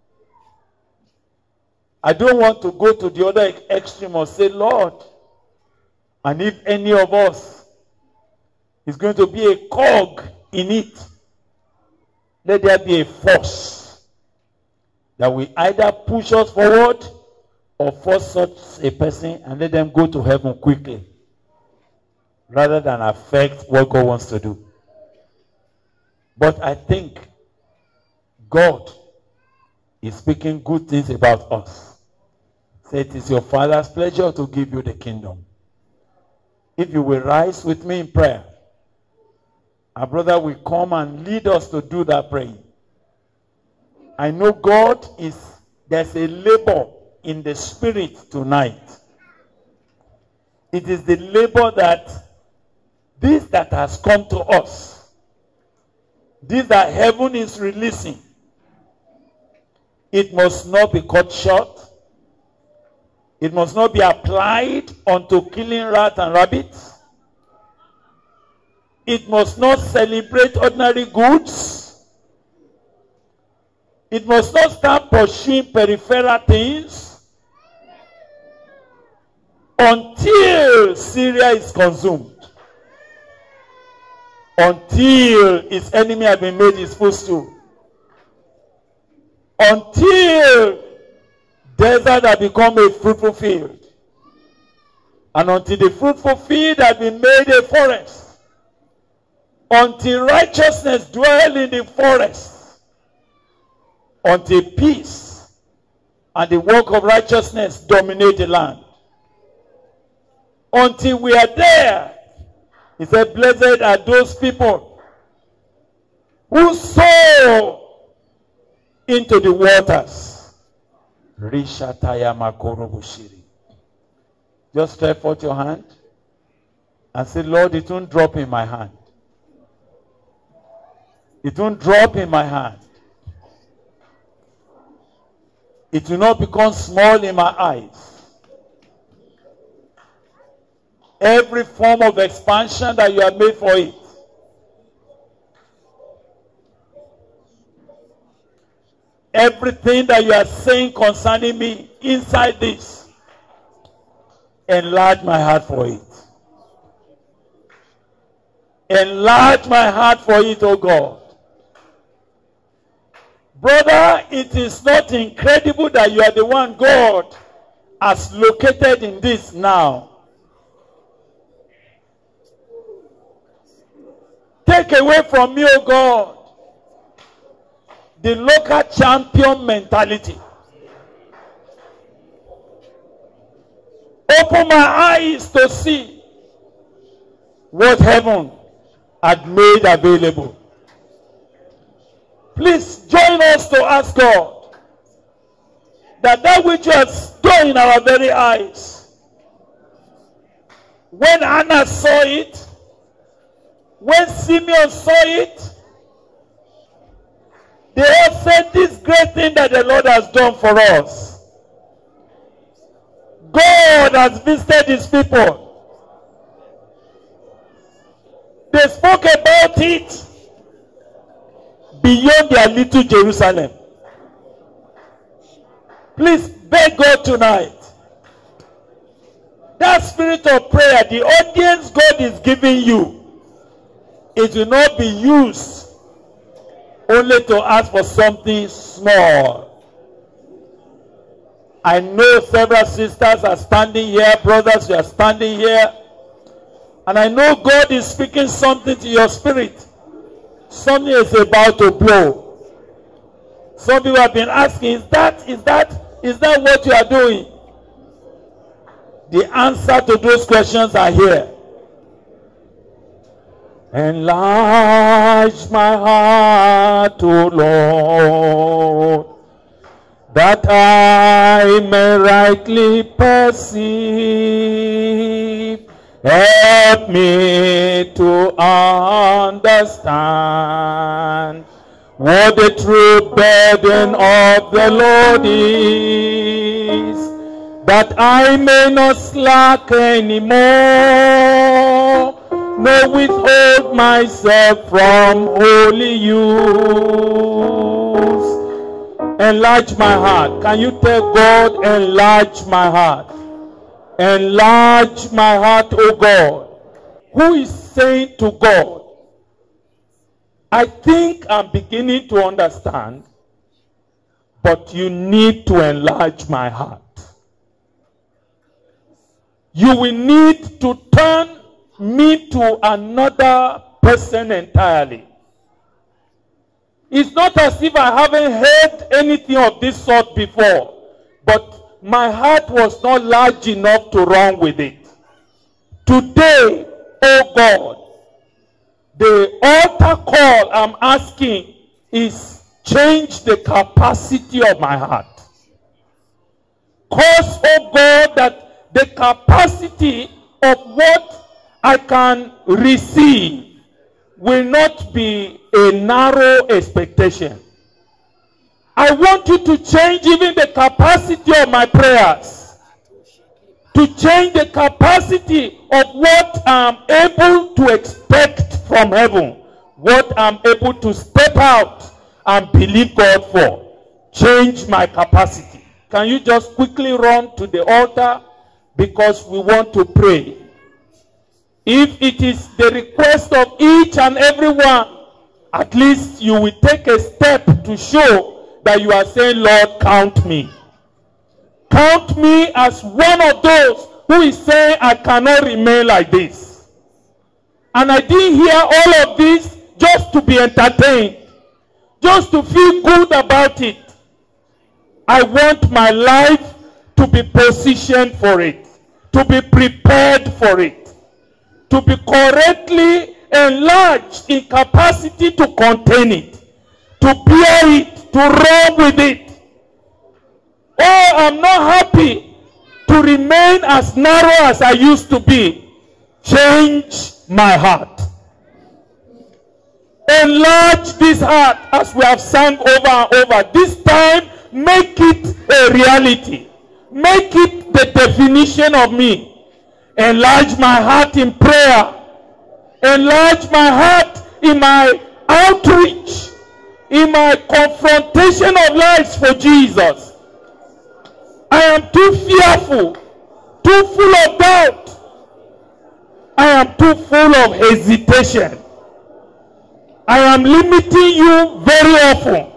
I don't want to go to the other extreme or say, Lord, and if any of us is going to be a cog in it, let there be a force that will either push us forward or force such a person and let them go to heaven quickly rather than affect what God wants to do. But I think God is speaking good things about us. Say it is your Father's pleasure to give you the kingdom. If you will rise with me in prayer, our brother will come and lead us to do that praying. I know God is, there's a labor in the spirit tonight. It is the labor that this that has come to us this that heaven is releasing, it must not be cut short. It must not be applied unto killing rats and rabbits. It must not celebrate ordinary goods. It must not start pursuing peripheral things until Syria is consumed until his enemy has been made his footstool. Until desert has become a fruitful field. And until the fruitful field has been made a forest. Until righteousness dwell in the forest. Until peace and the work of righteousness dominate the land. Until we are there, he said, Blessed are those people who sow into the waters. Just stretch out your hand and say, Lord, it won't drop in my hand. It won't drop in my hand. It will not become small in my eyes. Every form of expansion that you have made for it. Everything that you are saying concerning me inside this, enlarge my heart for it. Enlarge my heart for it, oh God. Brother, it is not incredible that you are the one God has located in this now. Take away from me, O God, the local champion mentality. Open my eyes to see what heaven had made available. Please join us to ask God that that which you has done in our very eyes, when Anna saw it, when Simeon saw it, they all said this great thing that the Lord has done for us. God has visited his people. They spoke about it beyond their little Jerusalem. Please beg God tonight. That spirit of prayer, the audience God is giving you, it will not be used only to ask for something small. I know several sisters are standing here, brothers, you are standing here. And I know God is speaking something to your spirit. Something is about to blow. Some people have been asking, is that, is that, is that what you are doing? The answer to those questions are here. Enlarge my heart, O Lord, that I may rightly perceive. Help me to understand what the true burden of the Lord is, that I may not slack anymore no withhold myself from holy use. Enlarge my heart. Can you tell God, enlarge my heart? Enlarge my heart, O God. Who is saying to God, I think I'm beginning to understand, but you need to enlarge my heart. You will need to turn me to another person entirely. It's not as if I haven't heard anything of this sort before, but my heart was not large enough to run with it. Today, oh God, the altar call I'm asking is change the capacity of my heart. Cause, oh God, that the capacity of what I can receive will not be a narrow expectation. I want you to change even the capacity of my prayers. To change the capacity of what I'm able to expect from heaven. What I'm able to step out and believe God for. Change my capacity. Can you just quickly run to the altar? Because we want to pray. If it is the request of each and every one, at least you will take a step to show that you are saying, Lord, count me. Count me as one of those who is saying, I cannot remain like this. And I didn't hear all of this just to be entertained, just to feel good about it. I want my life to be positioned for it, to be prepared for it to be correctly enlarged in capacity to contain it, to bear it, to run with it. Oh, I'm not happy to remain as narrow as I used to be. Change my heart. Enlarge this heart as we have sung over and over. This time, make it a reality. Make it the definition of me. Enlarge my heart in prayer. Enlarge my heart in my outreach, in my confrontation of lives for Jesus. I am too fearful, too full of doubt. I am too full of hesitation. I am limiting you very often.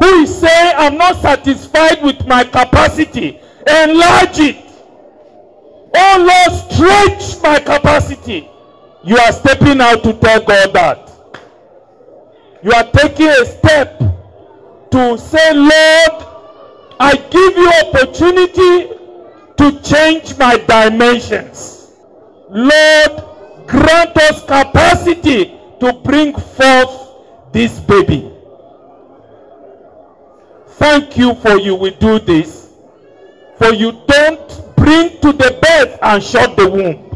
Who is saying I'm not satisfied with my capacity? Enlarge it. Oh Lord, stretch my capacity. You are stepping out to tell God that. You are taking a step to say, Lord, I give you opportunity to change my dimensions. Lord, grant us capacity to bring forth this baby. Thank you for you will do this. For you don't bring to the birth and shut the womb.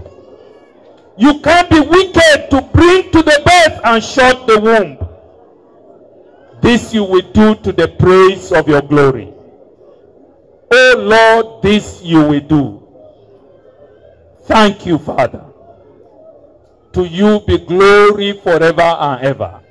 You can't be wicked to bring to the birth and shut the womb. This you will do to the praise of your glory. Oh Lord, this you will do. Thank you, Father. To you be glory forever and ever.